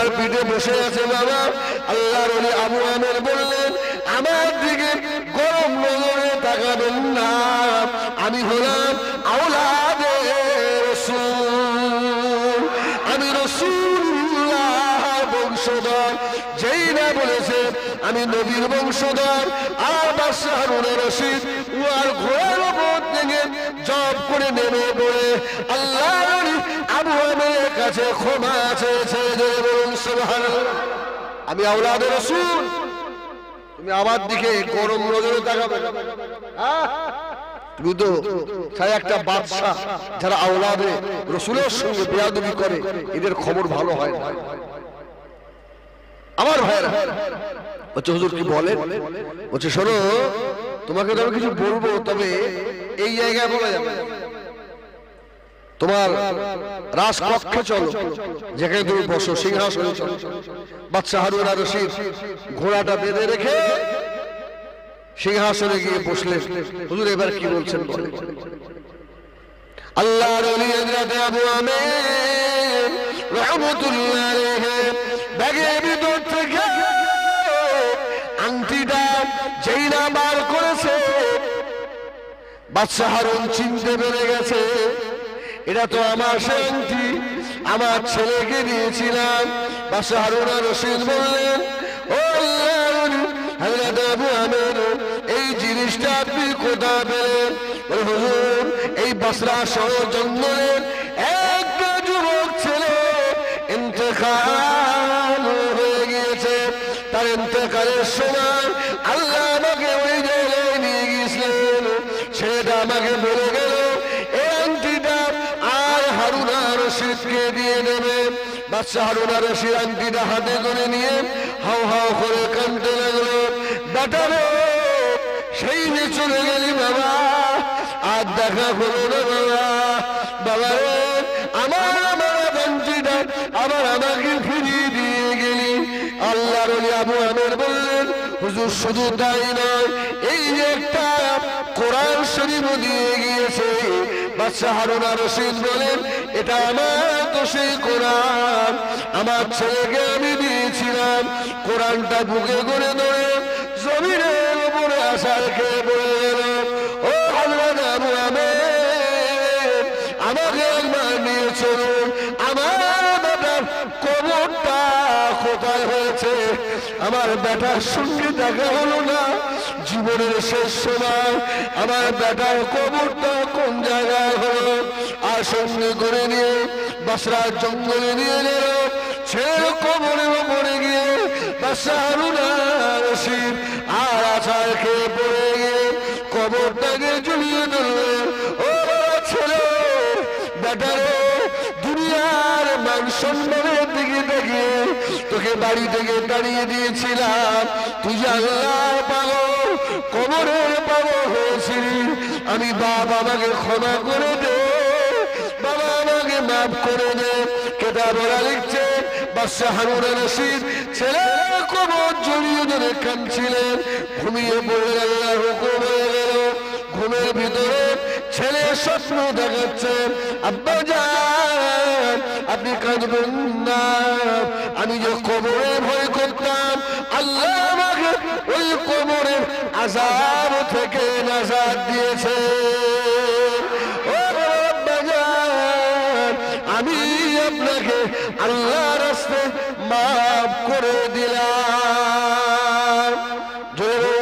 [SPEAKER 1] ঘোড়ার পিঠে বসে আছে বাবা। আল্লাহ রলি আবু আমের বললেন, আমার দিকে গরম নজরে তাকাবেন না। আমি হলাম আওলাদে রসুল। আমি রসুল্লাহ বংশধর। যেই না বলেছে, আমি নবীর বংশধর। আর বাদশাহ রশিদ ও আর ঘোড়ার ওপর থেকে জব করে নেমে পড়ে। কাছে ক্ষমা চেয়েছে যে বলুন, সুবহানাল্লাহ। আমি আওলাদে রসুল তুমি আমার দিকে গরম নজরে তাকাবে হ্যাঁ? একটা বাদশাহ যারা করে, এদের খবর ভালো হয় আমার তোমাকে তো কিছু বলব, তবে এই জায়গায় বলা যাবে। তোমার রাজকক্ষে চলো, যেখানে তুমি বসো, সিংহাসনে চলো। বাচ্চা হারুন আর রশিদ ঘোড়াটা বেঁধে রেখে সিংহাসনে গিয়ে বসলেন হুজুর, এবার কি বলছেন ভিতর থেকে আংটিটা যেই না বার করেছে বাদশাহ হারুন চিনতে পেরে গেছে। এটা তো আমার শান্তি। আমার ছেলেকে দিয়েছিলাম। বাসা হারুনা রশিদ বললেন, ও এই জিনিসটা আপনি কোথা পেলেন? এই বাসরা শহর জঙ্গলের একটা যুবক ছেলে ইন্তেকাল বাচ্চা হারুনা রশিদ আংটিটা হাতে করে নিয়ে হাও হাও করে কানতে লাগল বেটারে সেই যে চলে গেলি বাবা, আর দেখা হলো না বাবা। বাবা রে, আমার আমার আংটিটা আবার আমাকে ফিরিয়ে দিয়ে গেলি। আল্লাহর ওলি আবু আমের বললেন, হুজুর, শুধু তাই নয়, এই যে একটা কোরআন শরীফ দিয়ে গিয়েছে বলেন, এটা আমার তো কোরআন। আমার ছেলেকে আমি কোরআনটা বুকে করে ধরে জমিনের উপরে আসার খেয়ে পড়ে ও হজরত আবু আমের, আমাকে একবার নিয়ে চলুন। আমার বেটার কবরটা কোথায় হয়েছে? আমার বেটার সঙ্গে দেখা হলো না। জীবনের শেষ সময় আমার বেটার কবরটা কোন জায়গায় হলো? আর সঙ্গে করে নিয়ে, বাসরার জঙ্গলে নিয়ে গেল। ছেলের কবরে গিয়ে আর খেয়ে পড়ে গিয়ে কবরটাকে জড়িয়ে ও ছেলে বেটারে দুনিয়ার মান সম্মানের দিকে দেখিয়ে তোকে বাড়ি থেকে দাঁড়িয়ে দিয়েছিলাম। তুই আল্লাহ পাগল কবরের পাগল হয়েছিলি আমি বাবা আমাকে ক্ষমা করে দে। বাবা আমাকে মাফ করে দে। কেটা বলা লিখছে বাদশা হারুন রশিদ ছেলে কবর জড়িয়ে ধরে কাঁদছিলেন। ঘুমিয়ে পড়ে আল্লাহ হুকুম হয়ে গেল। ঘুমের ভিতরে ছেলে স্বপ্ন দেখাচ্ছে আব্বা যান, আপনি কাঁদবেন না। আমি যে কবরে ভয় করতাম ওই কবরের আজাব থেকে নাজাদ দিয়েছে। আমি আপনাকে আল্লাহ রাস্তে মাফ করে দিলাম। জোরে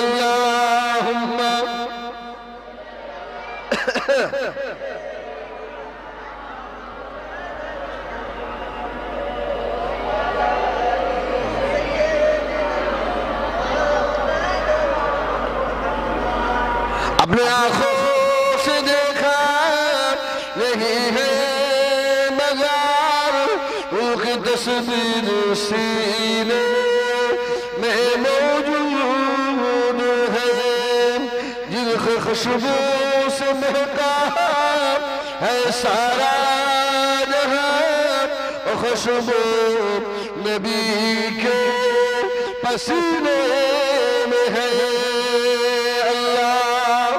[SPEAKER 1] আল্লাহুম্মা। जिनकी खुशबू से महका है सारा जहाँ। खुशबू नबी के पसीने में है अल्लाह।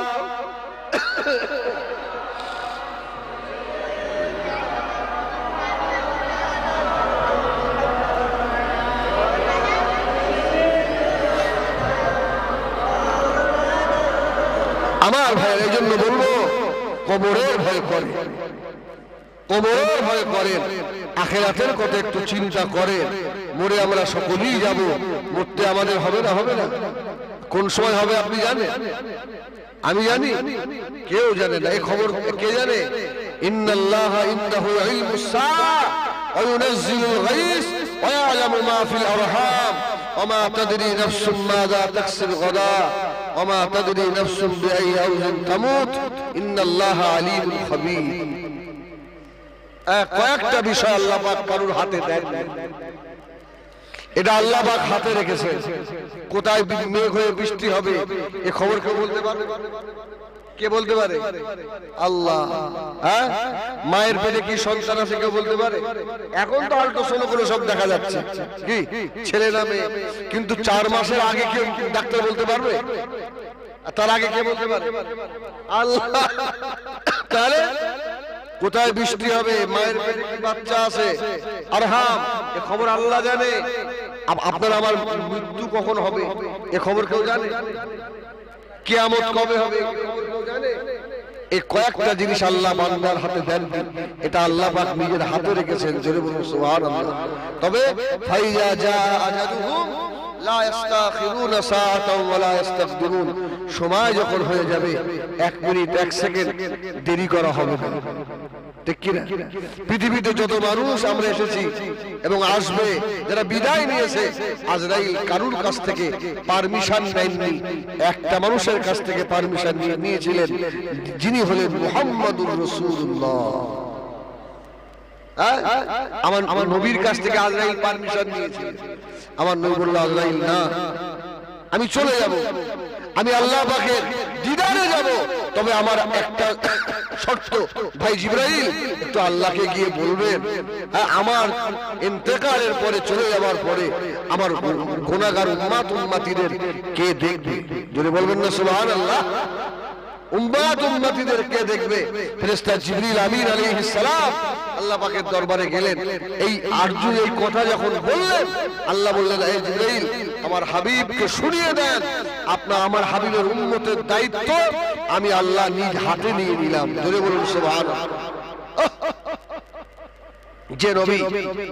[SPEAKER 1] কবরের ভয় করে। কবরের ভয় করেন আখেরাতের কথা একটু চিন্তা করেন মরে আমরা সকলেই যাব। মরতে আমাদের হবে না হবে না। কোন সময় হবে আপনি জানেন? আমি জানি। কেউ জানে না। এই খবর কে জানে? ইন্নাল্লাহ ইনদাহু ইলমুস সাআ ওয়া ইউনাজ্জিলুল গায়স ওয়া ইয়ালামু মা ফিল আরহাম ওয়া মা তাদরি নাফসুম মাযা তাকসিব গাদা। ওয়া تدري نفس بأي বিআই تموت إن الله عليم خبير কয়েকটা বিষয় আল্লাহ পাক কারুর হাতে দেন এটা আল্লাহ পাক হাতে রেখেছে। কোথায় মেঘ হয়ে বৃষ্টি হবে, এ খবর কেউ বলতে পারে কে বলতে পারে? আল্লাহ। হ্যাঁ? মায়ের পেটে কি সন্তান আছে কেউ বলতে পারে? এখন তো আল্ট্রাসাউন্ড করে সব দেখা যাচ্ছে। কি? ছেলে নামে কিন্তু চার মাসের আগে কেউ ডাক্তার বলতে পারবে? তার আগে কে বলতে পারে? আল্লাহ। তাহলে কোথায় বৃষ্টি হবে? মায়ের পেটে কি বাচ্চা আছে? আর এ খবর আল্লাহ জানে। আপনার আমার মৃত্যু কখন হবে? এ খবর কেউ জানে? কিয়ামত কবে হবে? জানে? এই কয়েকটা জিনিস আল্লাহ বান্দার হাতে দেন এটা আল্লাহ পাক নিজের হাতে রেখেছেন জোরে বলুন সুবহানাল্লাহ। তবে ফাইজা যা আজাদুহুম লা ইস্তাখিরুনা সাআতাও ওয়া লা ইস্তাকদিমুন সময় যখন হয়ে যাবে এক মিনিট এক সেকেন্ড দেরি করা হবে না। পৃথিবীতে যত মানুষ আমরা এসেছি এবং আসবে, যারা বিদায় নিয়েছে, আজরাইল কারুর কাছ থেকে পারমিশন নেননি। একটা মানুষের কাছ থেকে পারমিশন নিয়েছিলেন, যিনি হলেন মুহাম্মাদুর রাসূলুল্লাহ। হ্যাঁ? আমার আমার নবীর কাছ থেকে আজরাইল পারমিশন নিয়েছে। আমার নবী আজরাইল না আমি চলে যাব। আমি আল্লাহ পাকের দিদারে যাব। তবে আমার একটা শর্ত ভাই জিব্রাহিম একটু আল্লাহকে গিয়ে বলবেন হ্যাঁ, আমার ইন্তেকালের পরে চলে যাওয়ার পরে আমার গোনাগার উম্মাত উম্মাতিদের কে দেখবে? যদি বলবেন না সুবহানাল্লাহ কে দেখবে। ফেরেশতা জিবরিল আমিন আলাইহিস সালাম আল্লাহ পাকের দরবারে গেলেন। এই আরজু, এই কথা যখন বললেন, আল্লাহ বললেন এই জিবরাইল আমার হাবিবকে শুনিয়ে দেন। আপনার আমার হাবিবের উম্মতের দায়িত্ব আমি আল্লাহ নিজ হাতে নিয়ে নিলাম। জোরে বলুন, সুবহানাল্লাহ। যে নবী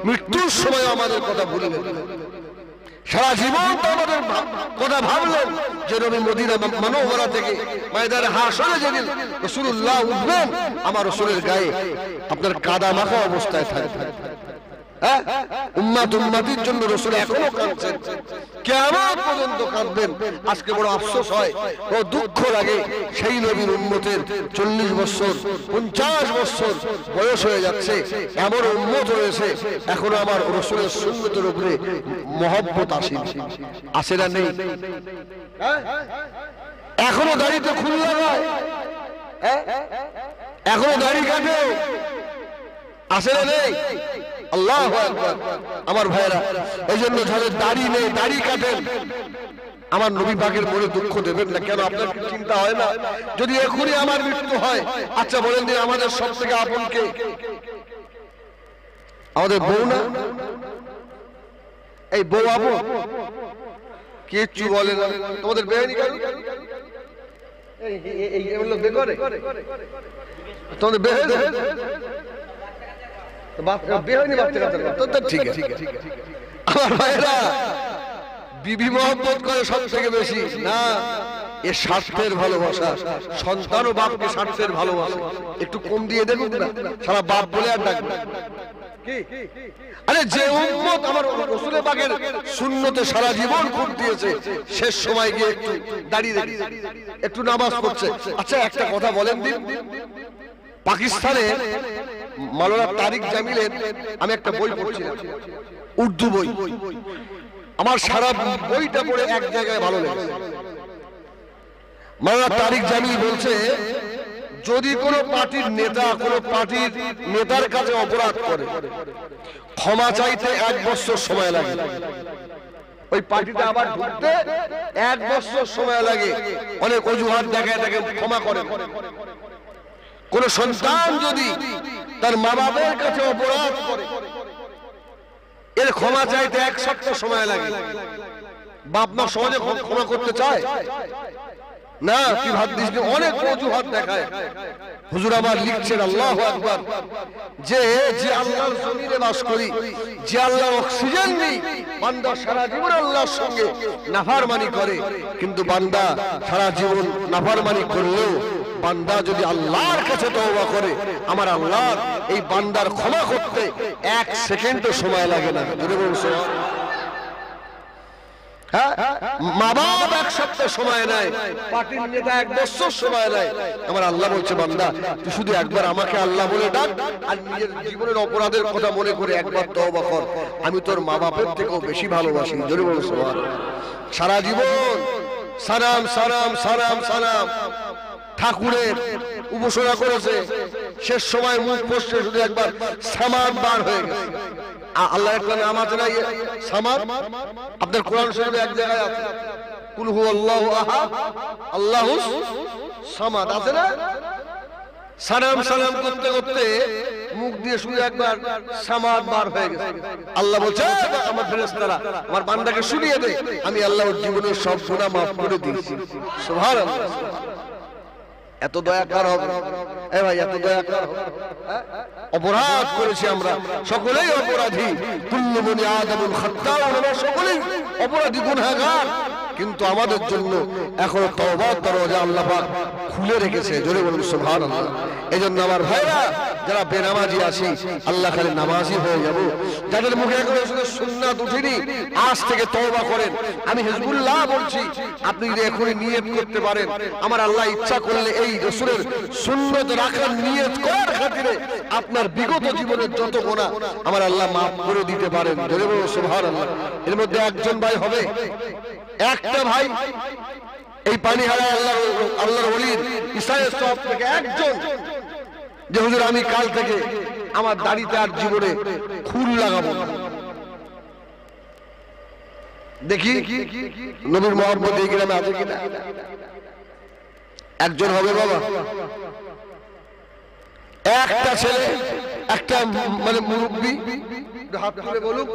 [SPEAKER 1] মৃত্যুর সময় আমাদের কথা ভুললেন না। সারা জীবন তো আমাদের কথা ভাবলেন যে নবী মদিনা মানবরা থেকে মায়েদার হাসরে যেদিন রসুল্লাহ উঠবেন, আমার রসুলের গায়ে আপনার কাদা মাখা অবস্থায় থাকবে। হ্যাঁ? উম্মাত রসুল এখনও পর্যন্ত কাঁদবেন। আজকে বড় আফসোস হয় ও সেই চল্লিশ পঞ্চাশ বয়স হয়ে যাচ্ছে। এমন উন্মত রয়েছে, এখনও আমার রসুলের সুন্নতের উপরে মহব্বত আসেনি। আসে না নেই। হ্যাঁ? এখনও দাড়িতে খুল লাগায় হ্যাঁ? এখনও দাড়ি কাটে। আসে না নেই। আল্লাহ আমার ভাইরা এই জন্য যাদের দাড়ি নেই, দাড়ি কাটেন আমার নবী পাকের মনে দুঃখ দেবেন না। কেন? আপনার চিন্তা হয় না? যদি এখনই আমার মৃত্যু হয় আচ্ছা বলেন দিন আমাদের সব থেকে আপন কে? আমাদের বউ না? এই বউ আপন? কিচ্ছু বলে না। তোমাদের বেআইনি কেন? তোমাদের বে বাচ্চা তো? তো ঠিক আছে আমার ভাইরা বিবি মহব্বত করে সব থেকে বেশি না? এ স্বার্থের ভালোবাসা সন্তান ও বাপকে স্বার্থের ভালোবাসা। একটু কম দিয়ে দেখুন না? সারা বাপ বলে আর ডাকবে আরে যে উম্মত আমার রসুলের বাগের শূন্যতে সারা জীবন খুব দিয়েছে শেষ সময় গিয়ে একটু দাঁড়িয়ে দাঁড়িয়ে একটু নামাজ পড়ছে। আচ্ছা একটা কথা বলেন দিন। পাকিস্তানে মাওলানা তারিক জামিলের আমি একটা বই পড়ছিলাম। উর্দু বই। আমার সারা বইটা পড়ে এক জায়গায় ভালো লেগেছে। মাওলানা তারিক জামিল বলছে, যদি কোনো পার্টির নেতা কোনো পার্টির নেতার কাছে অপরাধ করে, ক্ষমা চাইতে এক বছর সময় লাগে। ওই পার্টিতে আবার ঢুকতে এক বছর সময় লাগে। অনেক অজুহাত দেখায় তাকে ক্ষমা করে কোন সন্তান যদি তার মা বাবার কাছে অপরাধ করে। এর ক্ষমা চাইতে এক সপ্তাহ সময় লাগে। বাপ মা সহজে ক্ষমা করতে চায়। না অনেক অজুহাত দেখায়। হুজুর আমার লিখছেন, আল্লাহ আকবার। যে যে আল্লাহর জমিনে বাস করি, যে আল্লাহর অক্সিজেন নেই, বান্দা সারা জীবন আল্লাহর সঙ্গে নাফারমানি করে। কিন্তু বান্দা সারা জীবন নাফারমানি করলেও বান্দা যদি আল্লাহর কাছে তওবা করে, আমার আল্লাহর এই বান্দার ক্ষমা করতে এক সেকেন্ডও সময় লাগে না। হ্যাঁ? মা বাপ এক সপ্তাহ সময় নেয়, পার্টির নেতা এক বছর সময় নেয়। আমার আল্লাহ বলছে, বান্দা, তুই শুধু একবার আমাকে আল্লাহ বলে ডাক, আর নিজের জীবনের অপরাধের কথা মনে করে একবার তওবা কর। আমি তোর মা বাপের থেকেও বেশি ভালোবাসি। জোরে বলো সুবহানাল্লাহ। সারা জীবন সালাম সালাম সালাম সালাম। ঠাকুরের উপাসনা করেছে। শেষ সময় মুখ পড়ছে শুধু একবার সামাদ বার হয়ে গেছে। আল্লাহ একটা নাম আছে না আপনার কোরআন শরীফে এক জায়গায় আছে। কুল হু আল্লাহ আহাদ আল্লাহু সামাদ। আছে না? সালাম সালাম করতে করতে মুখ দিয়ে শুধু একবার সামাদ বার হয়ে গেছে। আল্লাহ বলছে আমার ফেরেশতারা, আমার বান্দাকে শুনিয়ে দে। আমি আল্লাহর জীবনের সব গুনাহ মাফ করে দিয়েছি। সুবহানাল্লাহ। এত দয়া কার হবে এ ভাই, এত দয়া কার? হ্যাঁ? অপরাধ করেছি আমরা সকলেই অপরাধী কুল্লুমনি আদমুল খাত্তা আমরা সকলেই অপরাধী, গুনাহগার কিন্তু আমাদের জন্য এখন তওবার আল্লাহ খুলে রেখেছে। জোরে বলুন, সুবহানাল্লাহ। এজন্য আমার ভাইরা, যারা বেনামাজি আছি, আল্লাহ খালি নামাজি হয়ে যাব। যাদের মুখে এখনও শুধু সুন্নাত আজ থেকে তওবা করেন। আমি হিজবুল্লাহ বলছি, আপনি যদি এখনই নিয়ত করতে পারেন, আমার আল্লাহ ইচ্ছা করলে এই রসুলের সুন্নত রাখার নিয়ত করার খাতিরে আপনার বিগত জীবনের যত গোনা আমার আল্লাহ মাফ করে দিতে পারেন। জোরে বলুন, সুবহানাল্লাহ। এর মধ্যে একজন ভাই হবে একটা ভাই, এই পানি হারায় আল্লাহ আল্লাহর ওলির ইসাইয়ের সব থেকে একজন, যে হুজুর আমি কাল থেকে আমার দাড়িতে আর জীবনে ফুল লাগাবো দেখি, নবীর মোহাম্মদ এই গ্রামে আছে কিনা? একজন হবে বাবা। একটা ছেলে, একটা মানে মুরব্বী হাত তুলে বলুক।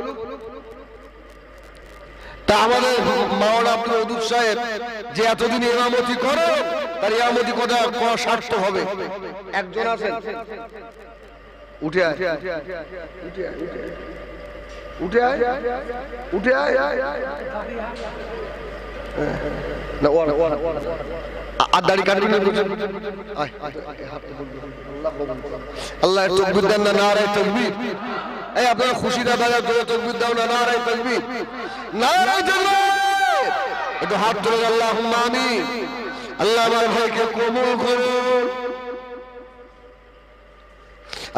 [SPEAKER 1] তা আমাদের মাওলানা আব্দুল ওদুদ সাহেব যে এতদিন ইমামতি করো, তার ইমামতি কথা সার্থক হবে। একজন আছেন? উঠে উঠে উঠে না আর দাড়ি না আল্লাহ না তকবির। এই আপনারা খুশিটা বাজার ধরে তকবির দাও না নারাই তকবির। নারায় তকবির। একটু হাত ধরে আল্লাহ আমি আল্লাহ আমার ভাইকে কবুল করুন।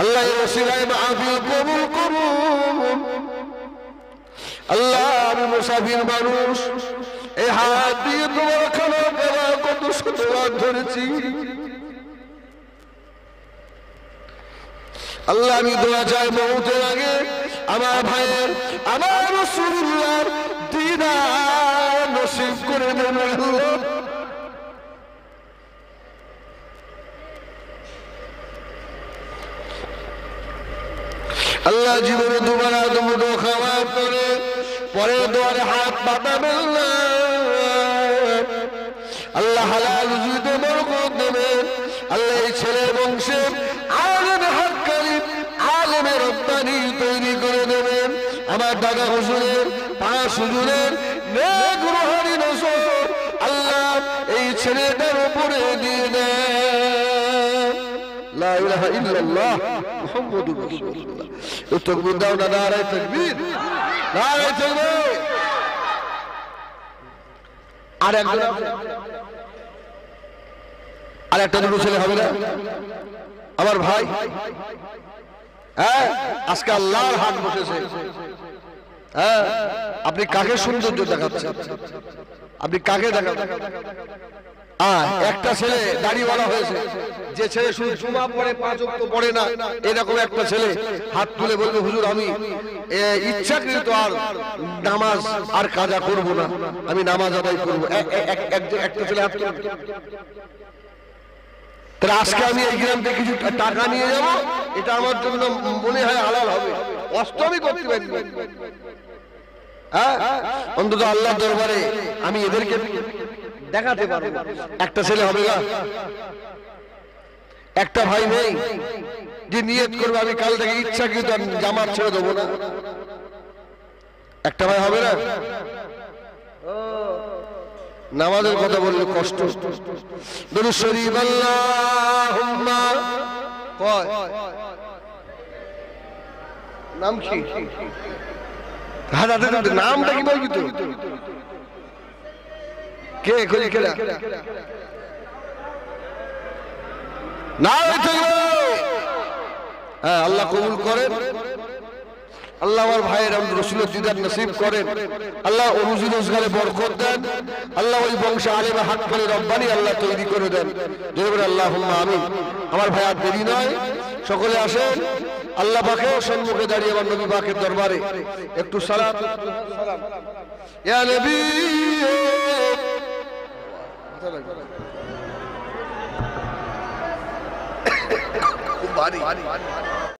[SPEAKER 1] আল্লাহ রসিলায় মাহফিল কবুল করুন। আল্লাহ আমি মুসাফির মানুষ। এই হাত দিয়ে তোমার খানা পেলা কত শতবার ধরেছি। আল্লাহ, আমি দোয়া চাই মৌতের আগে আমার ভাইয়ের, আমার রসুল্লাহর দিদার নসিব করে দেবেন আল্লাহ। জীবনে দুবার দুমুটো খাওয়ার পরে পরে দোয়ারে হাত পাতাবেন না আল্লাহ হালাল রুজিতে বরকত দেবেন আল্লাহ এই ছেলের বংশে আমার দাদা হুজুরের পাঁচ হুজুরের আল্লাহ এই ছেলেটার উপরে দিয়ে আর আর একটা দুটো ছেলে হবে না? আমার ভাই হ্যাঁ আজকে আল্লাহর হাট বসেছে। হ্যাঁ আপনি কাকে সৌন্দর্য দেখাচ্ছেন? আপনি কাকে দেখাচ্ছেন? আহ, একটা ছেলে দাড়িওয়ালা হয়েছে। যে ছেলে শুধু পড়ে না এরকম একটা ছেলে। হাত তুলে বলবে হুজুর আমি ইচ্ছাকৃত আর নামাজ আর কাজা করব না। আমি নামাজ আদায় করব। একটা ছেলে হাত তুলে তাহলে আজকে আমি এই গ্রাম থেকে কিছু টাকা নিয়ে যাব এটা আমার জন্য মনে হয় হালাল হবে। অস্ত আমি করতে পারি। হ্যাঁ? অন্তত আল্লাহ দরবারে আমি এদেরকে দেখাতে পারব। একটা ছেলে হবে না? একটা ভাই নেই যে নিয়ত করবে, আমি কাল থেকে ইচ্ছা কিন্তু জামার ছেড়ে দেবো না। একটা ভাই হবে না? নামাজের কথা বললে কষ্ট। দরুদ শরীফ আল্লাহুম্মা। নাম কি? নামটা কি বলবি তুই কে কই খেলা না হ্যাঁ আল্লাহ কবুল করেন আল্লাহ আমার ভাইয়ের রসুলের দিদার নসিব করেন। আল্লাহ অরুজি রোজগারে বরকত দেন। আল্লাহ ওই বংশে আলেমে হাত করে রব্বানি আল্লাহ তৈরি করে দেন। জয় আল্লাহ আমি আমার ভাই আর দেরি নয়। সকলে আসেন। আল্লাহ পাকে সম্মুখে দাঁড়িয়ে আমার নবী পাকের দরবারে। একটু সালাত ইয়া নবী। খুব ভারী।